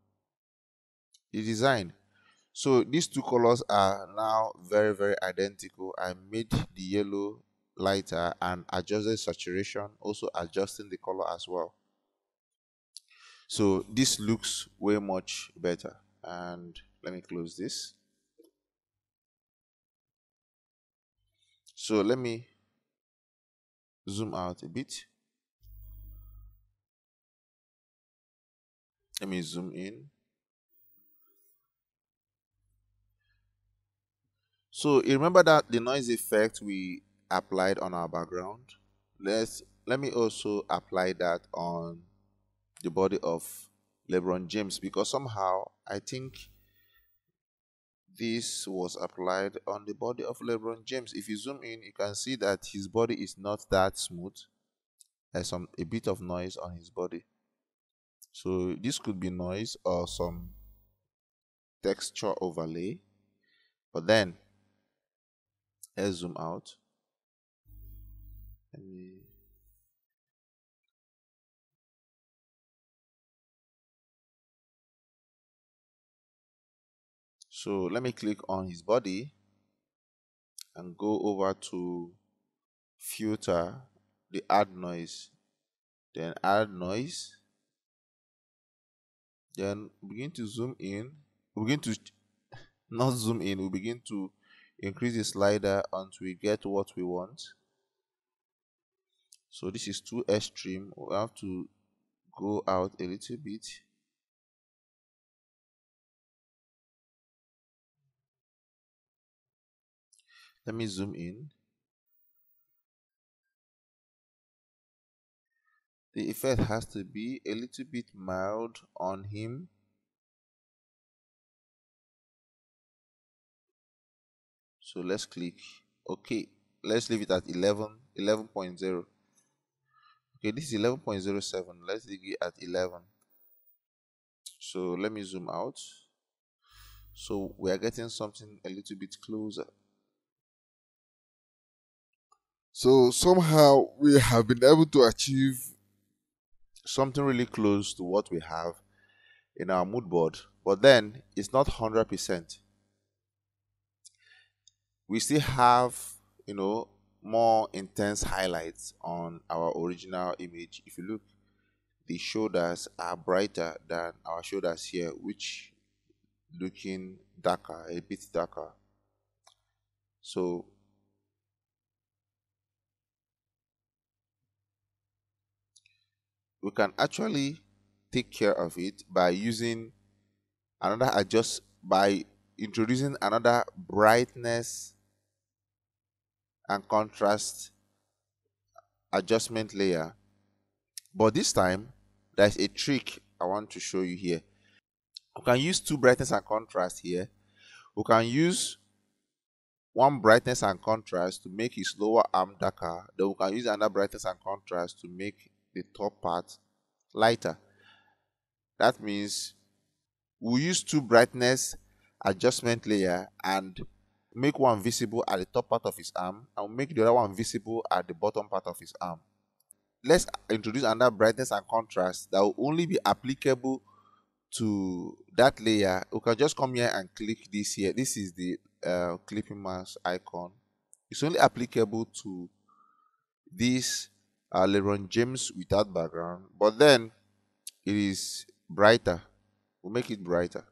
the design So these two colors are now very, very identical. I made the yellow lighter uh, and adjusted saturation, also adjusting the color as well. So this looks way much better. And let me close this. So let me zoom out a bit. Let me zoom in. So remember that the noise effect we applied on our background? Let's let me also apply that on the body of LeBron James because somehow I think this was applied on the body of LeBron James. If you zoom in, you can see that his body is not that smooth. There's some a bit of noise on his body. So this could be noise or some texture overlay. But then let's zoom out. So let me click on his body and go over to filter the add noise then add noise then begin to zoom in we begin to not zoom in we begin to increase the slider until we get what we want so this is too extreme we have to go out a little bit Let me zoom in. The effect has to be a little bit mild on him. So let's click OK. Let's leave it at 11, 11.0. Okay, this is 11.07. Let's leave it at 11. So let me zoom out. So we are getting something a little bit closer. So somehow we have been able to achieve something really close to what we have in our mood board, but then it's not 100%. We still have, you know, more intense highlights on our original image. If you look, the shoulders are brighter than our shoulders here, which looking darker, a bit darker. So we can actually take care of it by using another adjust by introducing another brightness and contrast adjustment layer. But this time there's a trick i want to show you here. We can use two brightness and contrast here. We can use one brightness and contrast to make his lower arm darker. Then we can use another brightness and contrast to make the top part lighter. That means we use two brightness adjustment layer and make one visible at the top part of his arm and make the other one visible at the bottom part of his arm. Let's introduce another brightness and contrast that will only be applicable to that layer. We can just come here and click this here. This is the uh, clipping mask icon. It's only applicable to this uh, LeBron James without background, but then it is brighter. We'll make it brighter.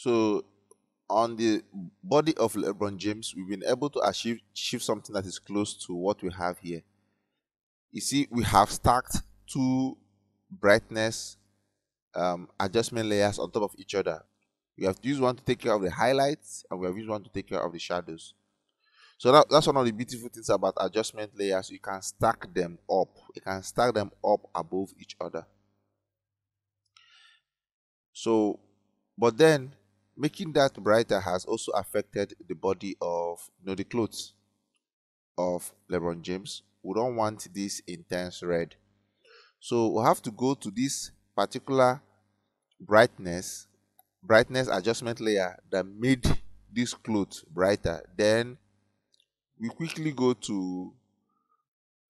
So on the body of LeBron James, we've been able to achieve, achieve something that is close to what we have here. You see, we have stacked two brightness um, adjustment layers on top of each other. We have used one to take care of the highlights, and we have used one to take care of the shadows. So that, that's one of the beautiful things about adjustment layers. You can stack them up. You can stack them up above each other. So but then making that brighter has also affected the body of you know the clothes of LeBron James. We don't want this intense red. So we have to go to this particular brightness brightness adjustment layer that made this cloth brighter. Then we quickly go to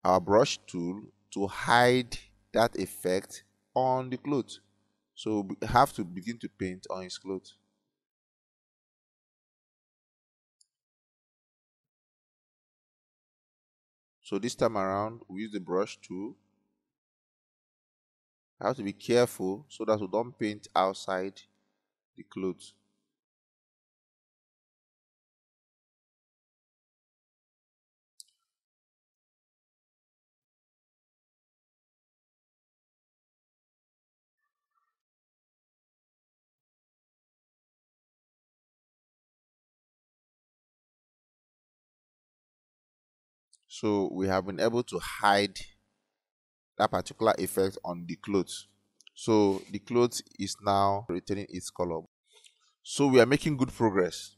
our brush tool to hide that effect on the cloth. So we have to begin to paint on his clothes. So this time around, we use the brush tool. I have to be careful so that we don't paint outside the clothes. So we have been able to hide that particular effect on the clothes. So the clothes is now retaining its color. So we are making good progress.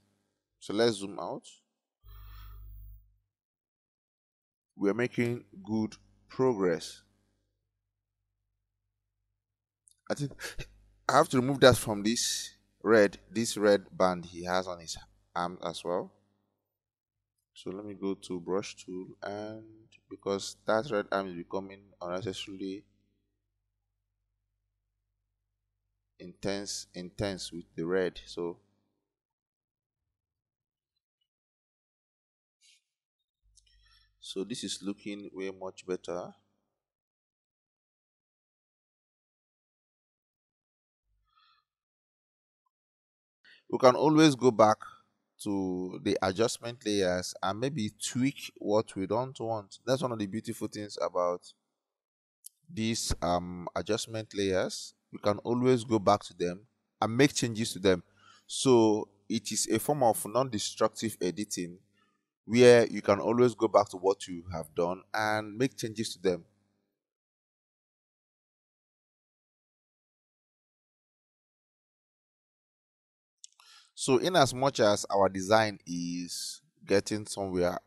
So let's zoom out. We are making good progress. I think I have to remove that from this red, this red band he has on his arm as well so let me go to brush tool and because that red arm is becoming unnecessarily intense intense with the red so so this is looking way much better. We can always go back to the adjustment layers and maybe tweak what we don't want. That's one of the beautiful things about these um, adjustment layers. We can always go back to them and make changes to them. So it is a form of non-destructive editing where you can always go back to what you have done and make changes to them. So, in as much as our design is getting somewhere,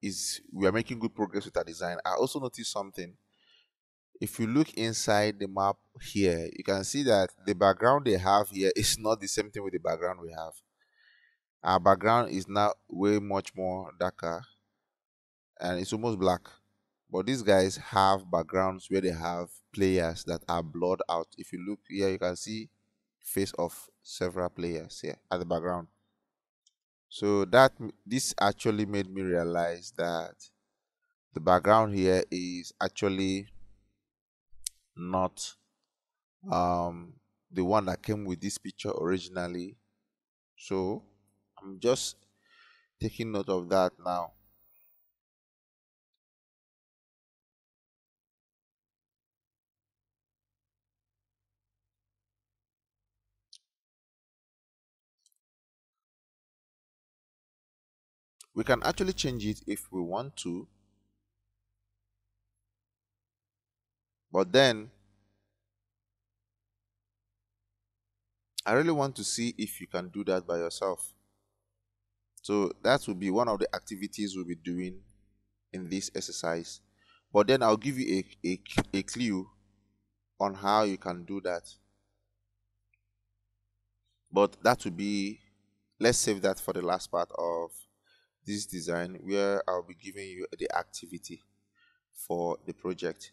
is we are making good progress with our design. I also noticed something. If you look inside the map here, you can see that the background they have here is <laughs> not the same thing with the background we have. Our background is now way much more darker and it's almost black. But these guys have backgrounds where they have players that are blurred out. If you look here, you can see face of several players here at the background. So that this actually made me realize that the background here is actually not um, the one that came with this picture originally. So I'm just taking note of that now. We can actually change it if we want to. But then I really want to see if you can do that by yourself. So that will be one of the activities we'll be doing in this exercise. But then I'll give you a, a, a clue on how you can do that. But that will be let's save that for the last part of this design where I'll be giving you the activity for the project.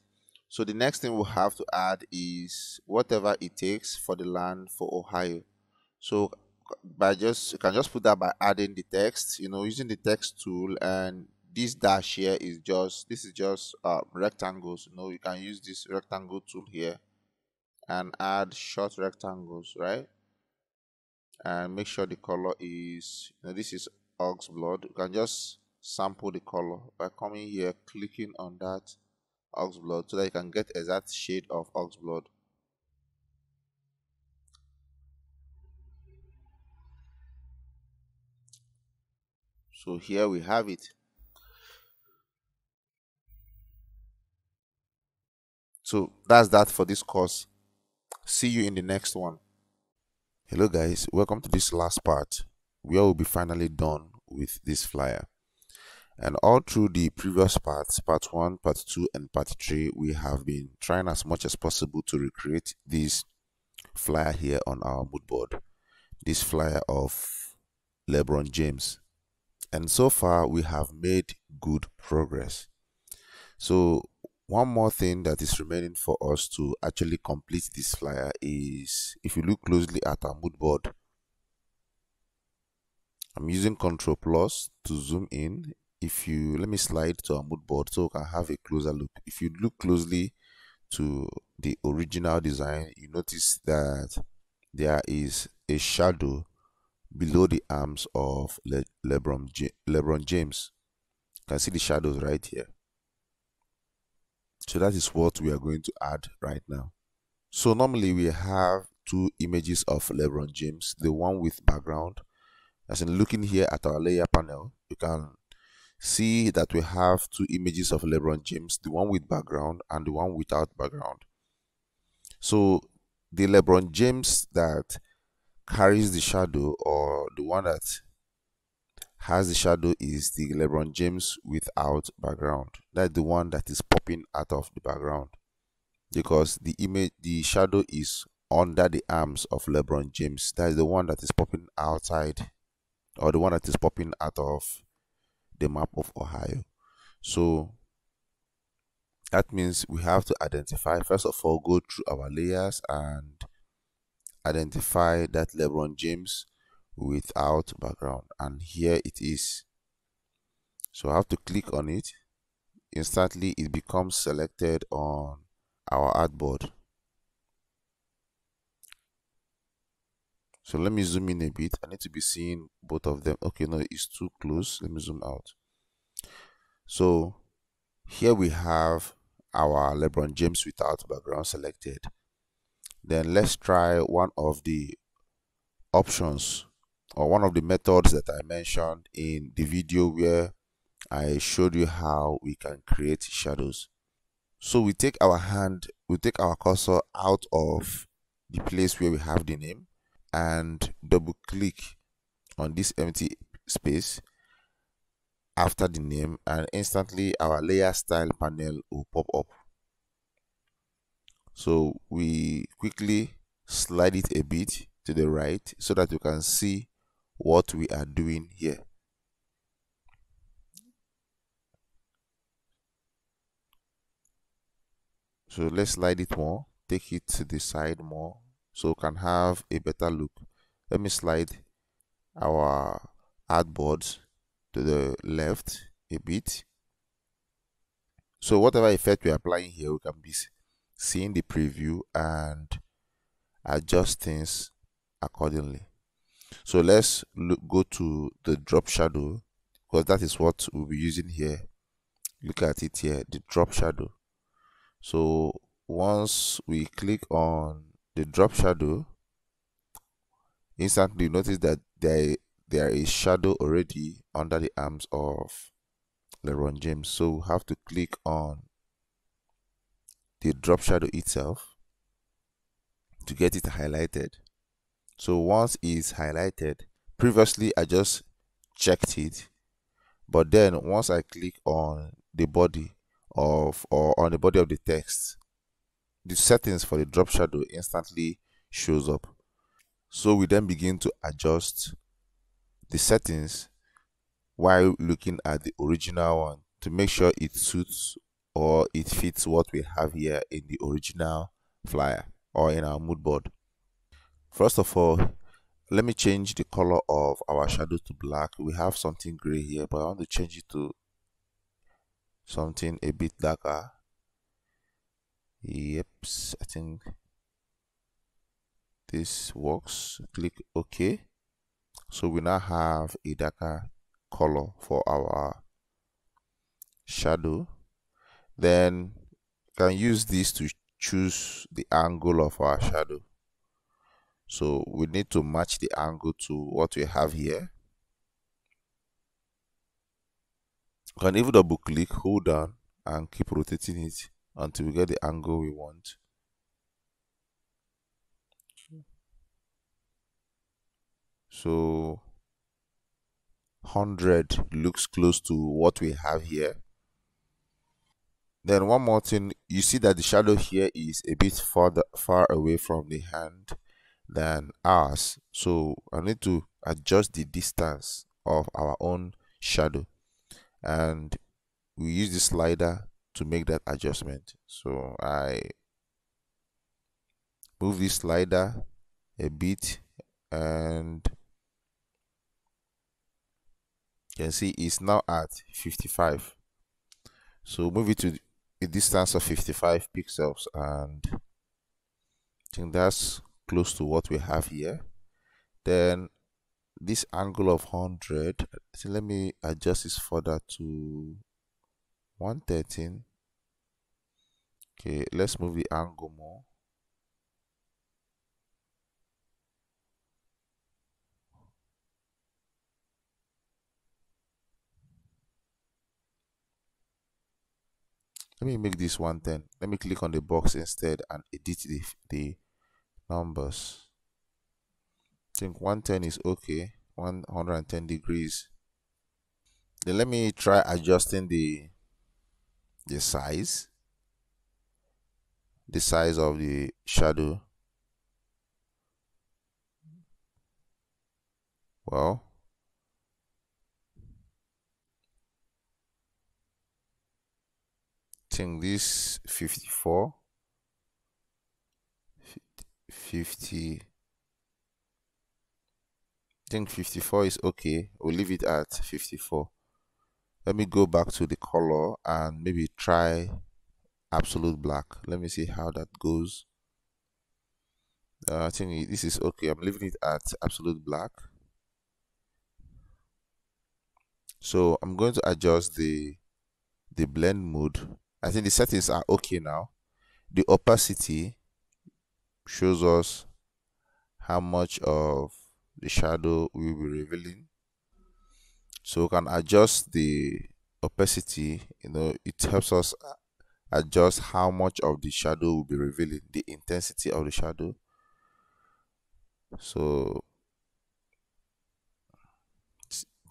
So the next thing we'll have to add is whatever it takes for the land for Ohio. So by just you can just put that by adding the text, you know, using the text tool and this dash here is just this is just uh, rectangles you know you can use this rectangle tool here and add short rectangles right and make sure the color is you know, this is ox blood you can just sample the color by coming here clicking on that ox blood so that you can get exact shade of ox blood. So here we have it. So that's that for this course. See you in the next one. Hello guys. Welcome to this last part we'll be finally done with this flyer. And all through the previous parts part 1 part 2 and part 3 we have been trying as much as possible to recreate this flyer here on our mood board this flyer of lebron james. And so far we have made good progress. So one more thing that is remaining for us to actually complete this flyer is if you look closely at our mood board i'm using control plus to zoom in if you let me slide to our mood board so I can have a closer look if you look closely to the original design you notice that there is a shadow below the arms of Le lebron J lebron james you can see the shadows right here so that is what we are going to add right now. So normally we have two images of LeBron James, the one with background. As in looking here at our layer panel, you can see that we have two images of LeBron James, the one with background and the one without background. So the LeBron James that carries the shadow or the one that has the shadow is the LeBron James without background. That's the one that is popping out of the background because the image, the shadow is under the arms of LeBron James. That is the one that is popping outside or the one that is popping out of the map of Ohio. So that means we have to identify, first of all, go through our layers and identify that LeBron James without background. And here it is. So I have to click on it. Instantly it becomes selected on our artboard so let me zoom in a bit. I need to be seeing both of them. Okay no it's too close. Let me zoom out. So here we have our LeBron James without background selected. Then let's try one of the options or one of the methods that I mentioned in the video where I showed you how we can create shadows. So we take our hand, we take our cursor out of the place where we have the name and double click on this empty space after the name and instantly our layer style panel will pop up. So we quickly slide it a bit to the right so that you can see what we are doing here. So let's slide it more, take it to the side more so we can have a better look. Let me slide our artboards to the left a bit. So whatever effect we're applying here, we can be seeing the preview and adjust things accordingly so let's look, go to the drop shadow because that is what we'll be using here look at it here the drop shadow so once we click on the drop shadow instantly notice that there there is shadow already under the arms of LeBron James. So we have to click on the drop shadow itself to get it highlighted. So once it's highlighted previously i just checked it but then once i click on the body of or on the body of the text the settings for the drop shadow instantly shows up so we then begin to adjust the settings while looking at the original one to make sure it suits or it fits what we have here in the original flyer or in our mood board First of all, let me change the color of our shadow to black. We have something gray here, but I want to change it to something a bit darker. Yep, I think this works. Click OK. So we now have a darker color for our shadow. Then can use this to choose the angle of our shadow so we need to match the angle to what we have here you can even double click hold down and keep rotating it until we get the angle we want. So 100 looks close to what we have here. Then one more thing you see that the shadow here is a bit further far away from the hand than ours. So i need to adjust the distance of our own shadow. And we use the slider to make that adjustment. So i move this slider a bit and you can see it's now at 55 so move it to a distance of 55 pixels and I think that's close to what we have here. Then this angle of 100 so let me adjust this further to 113 okay let's move the angle more. Let me make this 110 let me click on the box instead and edit the, the numbers. I think 110 is okay. 110 degrees. Then let me try adjusting the the size the size of the shadow. Well think this 54 50 I think 54 is okay. We'll leave it at 54 let me go back to the color and maybe try absolute black. Let me see how that goes. Uh, I think this is okay. I'm leaving it at absolute black. So I'm going to adjust the the blend mode. I think the settings are okay now. The opacity shows us how much of the shadow we will be revealing so we can adjust the opacity you know it helps us uh, adjust how much of the shadow will be revealing the intensity of the shadow. So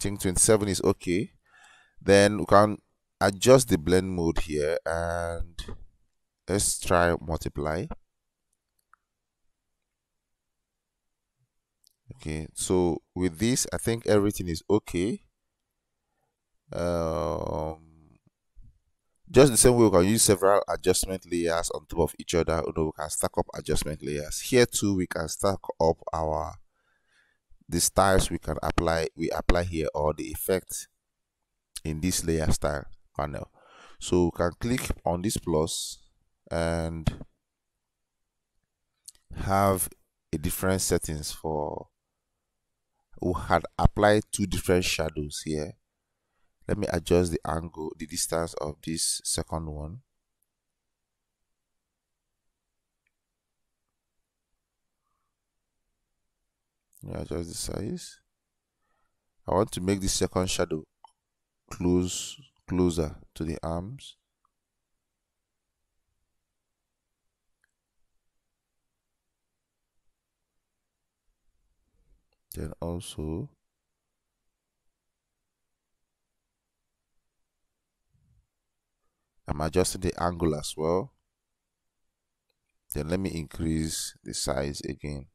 think 27 is okay. Then we can adjust the blend mode here and let's try multiply. Okay so with this i think everything is okay um just the same way we can use several adjustment layers on top of each other although we can stack up adjustment layers. Here too we can stack up our the styles we can apply we apply here or the effect in this layer style panel. So we can click on this plus and have a different settings for we had applied two different shadows here let me adjust the angle the distance of this second one. Adjust the size. I want to make the second shadow close closer to the arms. Then also I'm adjusting the angle as well. Then let me increase the size again.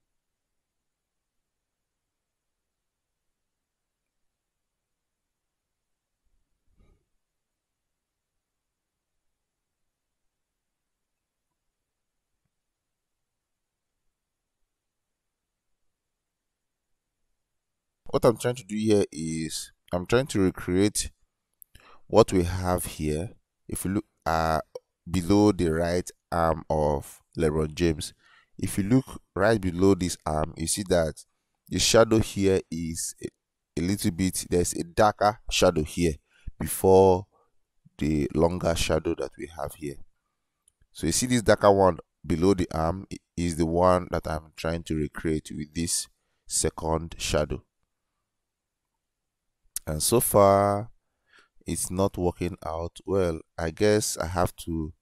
What I'm trying to do here is I'm trying to recreate what we have here if you look uh, below the right arm of LeBron James if you look right below this arm you see that the shadow here is a, a little bit there's a darker shadow here before the longer shadow that we have here. So you see this darker one below the arm is the one that I'm trying to recreate with this second shadow. And so far it's not working out well i guess i have to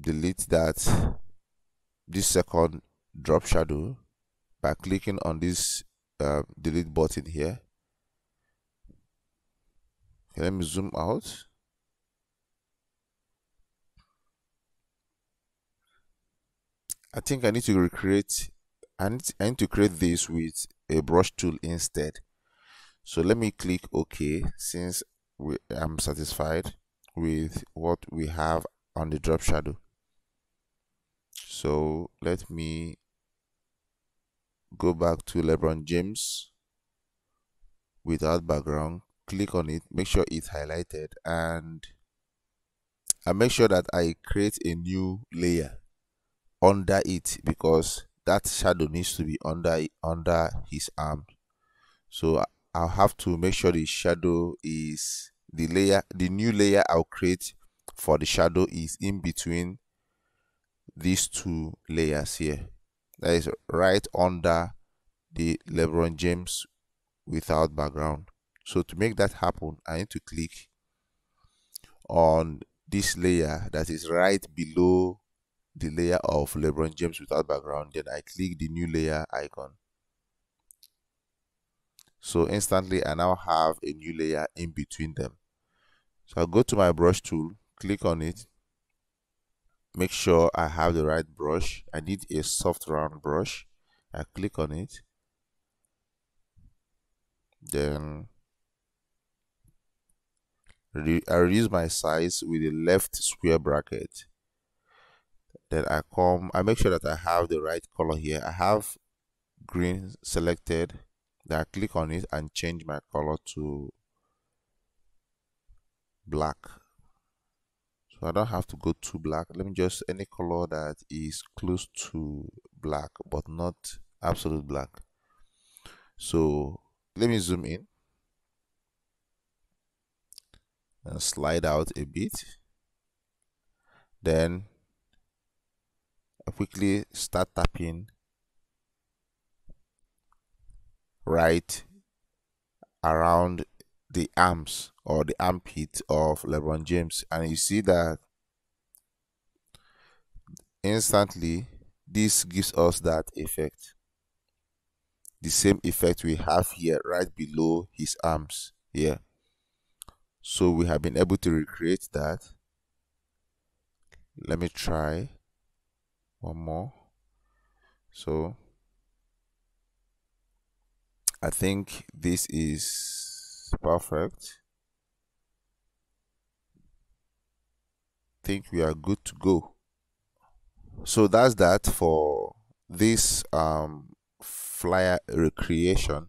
delete that this second drop shadow by clicking on this uh, delete button here. Okay, let me zoom out. I think I need to recreate I need, I need to create this with a brush tool instead so let me click OK since we, I'm satisfied with what we have on the drop shadow. So let me go back to LeBron James without background click on it make sure it's highlighted and I make sure that I create a new layer under it because that shadow needs to be under under his arm. So I'll have to make sure the shadow is the layer the new layer I'll create for the shadow is in between these two layers here. That is right under the LeBron James without background. So to make that happen I need to click on this layer that is right below the layer of LeBron James without background. Then I click the new layer icon so instantly I now have a new layer in between them. So I'll go to my brush tool click on it make sure I have the right brush. I need a soft round brush. I click on it. Then I reduce my size with the left square bracket. Then I come I make sure that I have the right color here. I have green selected then I click on it and change my color to black. So I don't have to go too black. Let me just any color that is close to black but not absolute black. So let me zoom in and slide out a bit. Then I quickly start tapping right around the arms or the armpit of LeBron James. And you see that instantly this gives us that effect. The same effect we have here right below his arms here. So we have been able to recreate that. Let me try one more. So I think this is perfect. Think we are good to go. So that's that for this um, flyer recreation.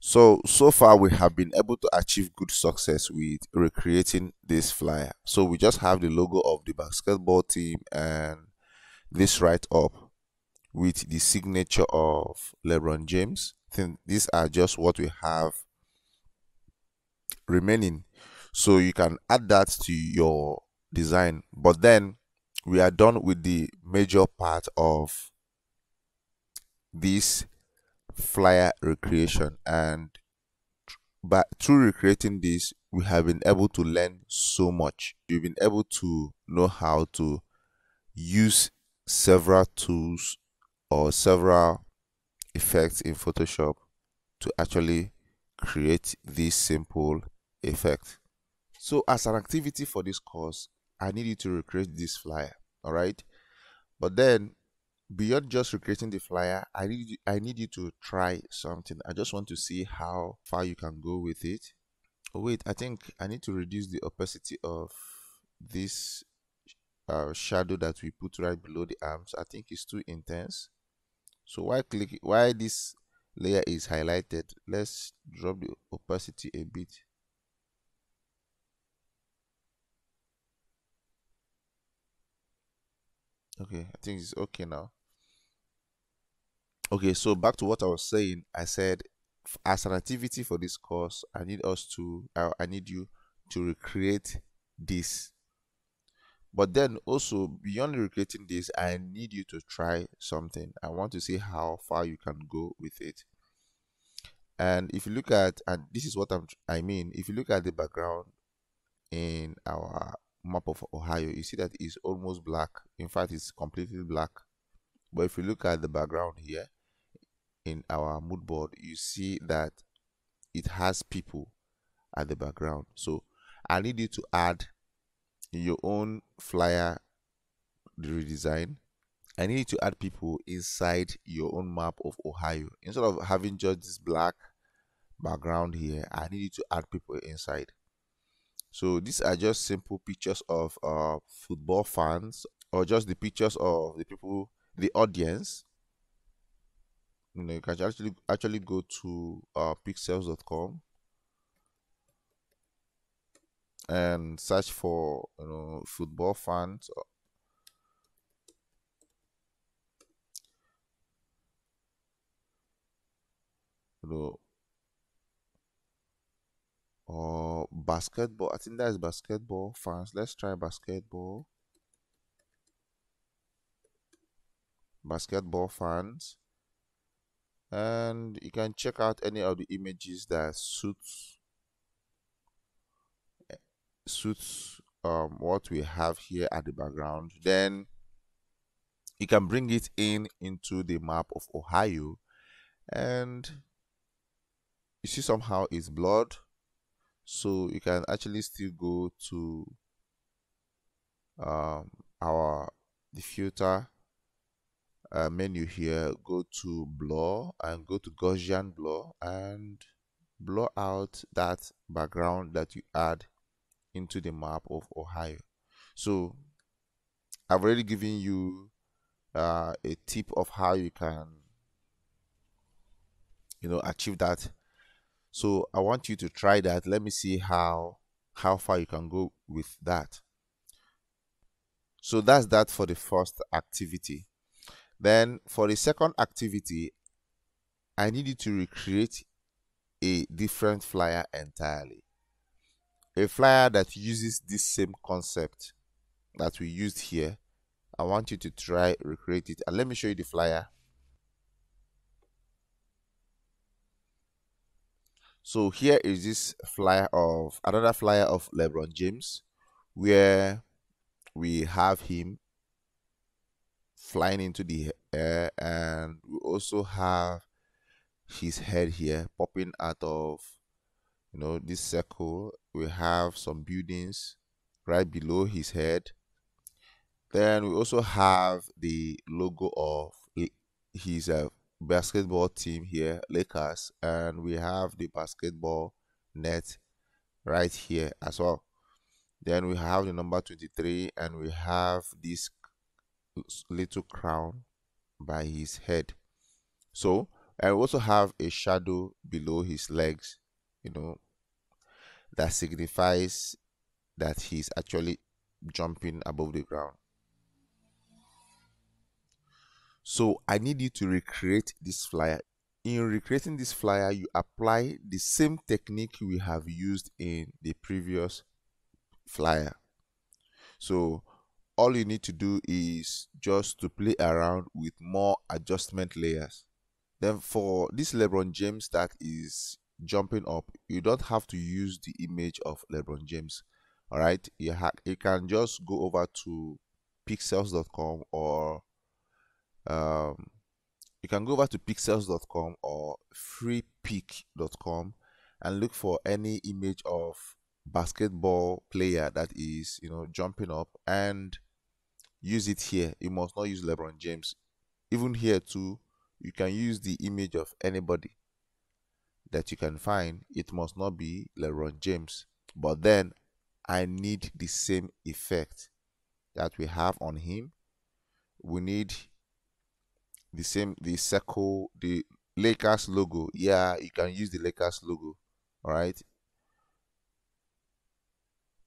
So so far we have been able to achieve good success with recreating this flyer. So we just have the logo of the basketball team and this right up with the signature of lebron james. I think these are just what we have remaining. So you can add that to your design. But then we are done with the major part of this flyer recreation. And but through recreating this we have been able to learn so much. You've been able to know how to use several tools or several effects in photoshop to actually create this simple effect so as an activity for this course I need you to recreate this flyer. All right. But then beyond just recreating the flyer, I need I need you to try something. I just want to see how far you can go with it. Oh wait, I think I need to reduce the opacity of this uh, shadow that we put right below the arms. I think it's too intense. So why click why this layer is highlighted, let's drop the opacity a bit. okay i think it's okay now. Okay so back to what i was saying i said as an activity for this course i need us to uh, i need you to recreate this but then also beyond recreating this i need you to try something i want to see how far you can go with it and if you look at and this is what i'm i mean if you look at the background in our map of Ohio, you see that it's almost black. In fact, it's completely black. But if you look at the background here, in our mood board you see that it has people at the background so i need you to add your own flyer redesign i need to add people inside your own map of ohio. Instead of having just this black background here i need you to add people inside. So these are just simple pictures of uh, football fans or just the pictures of the people the audience. You know you can actually actually go to uh, pexels.com and search for you know football fans. You know or basketball. I think that is basketball fans. Let's try basketball. Basketball fans. And you can check out any of the images that suits suits um, what we have here at the background then you can bring it in into the map of Ohio. And you see somehow it's blurred. So you can actually still go to um, our the filter uh, menu here. Go to blur and go to Gaussian blur and blur out that background that you add into the map of Ohio. So I've already given you uh, a tip of how you can you know achieve that. So I want you to try that. Let me see how how far you can go with that. So that's that for the first activity. Then for the second activity, I need you to recreate a different flyer entirely. A flyer that uses this same concept that we used here. I want you to try recreate it. And let me show you the flyer. So here is this flyer of another flyer of LeBron James where we have him flying into the air and we also have his head here popping out of you know this circle we have some buildings right below his head. Then we also have the logo of his uh, basketball team here lakers and we have the basketball net right here as well. Then we have the number 23 and we have this little crown by his head. So I also have a shadow below his legs, you know, that signifies that he's actually jumping above the ground. So I need you to recreate this flyer. In recreating this flyer, you apply the same technique we have used in the previous flyer. So all you need to do is just to play around with more adjustment layers then for this lebron james that is jumping up you don't have to use the image of lebron james all right you, you can just go over to pexels.com or um, you can go over to pexels.com or freepik.com and look for any image of basketball player that is you know jumping up and use it here. You must not use lebron james. Even here too you can use the image of anybody that you can find it must not be lebron james. But then i need the same effect that we have on him. We need the same the circle the lakers logo. Yeah you can use the lakers logo all right?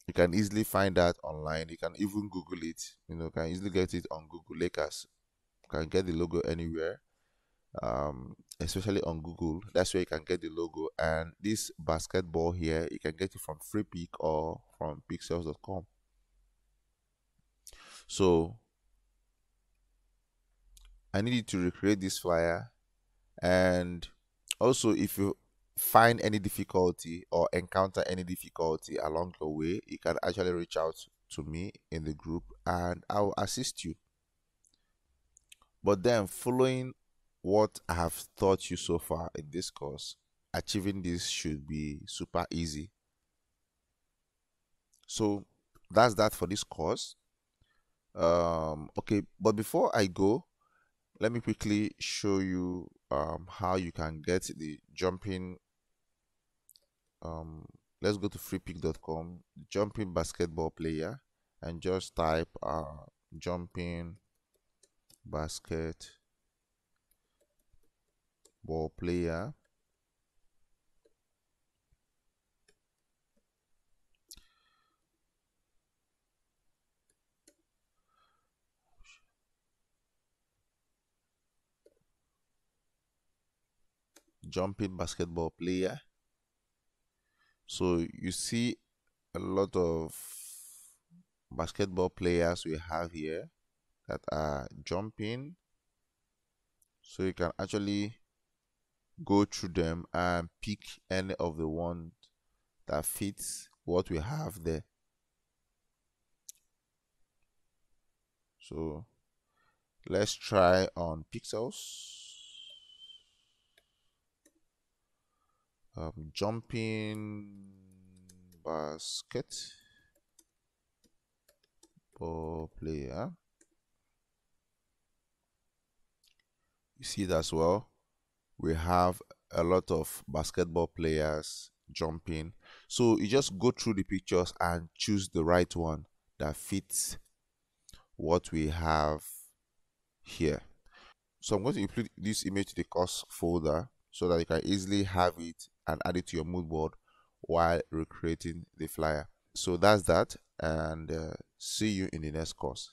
You can easily find that online. You can even google it. You know you can easily get it on google lakers. You can get the logo anywhere um, especially on google that's where you can get the logo and this basketball here you can get it from freepik or from pexels.com. so i need you to recreate this flyer and also if you find any difficulty or encounter any difficulty along your way, you can actually reach out to me in the group and I'll assist you. But then, following what I have taught you so far in this course, achieving this should be super easy. So that's that for this course. Um, okay, but before I go, let me quickly show you um, how you can get the jumping um, let's go to freepik.com, jumping basketball player and just type uh, jumping basket ball player. Jumping basketball player. So you see a lot of basketball players we have here that are jumping. So you can actually go through them and pick any of the ones that fits what we have there. So let's try on pexels. Um, jumping basket. Ball player. You see it as well we have a lot of basketball players jumping. So you just go through the pictures and choose the right one that fits what we have here. So i'm going to include this image to the course folder so that you can easily have it and add it to your mood board while recreating the flyer. So that's that and uh, see you in the next course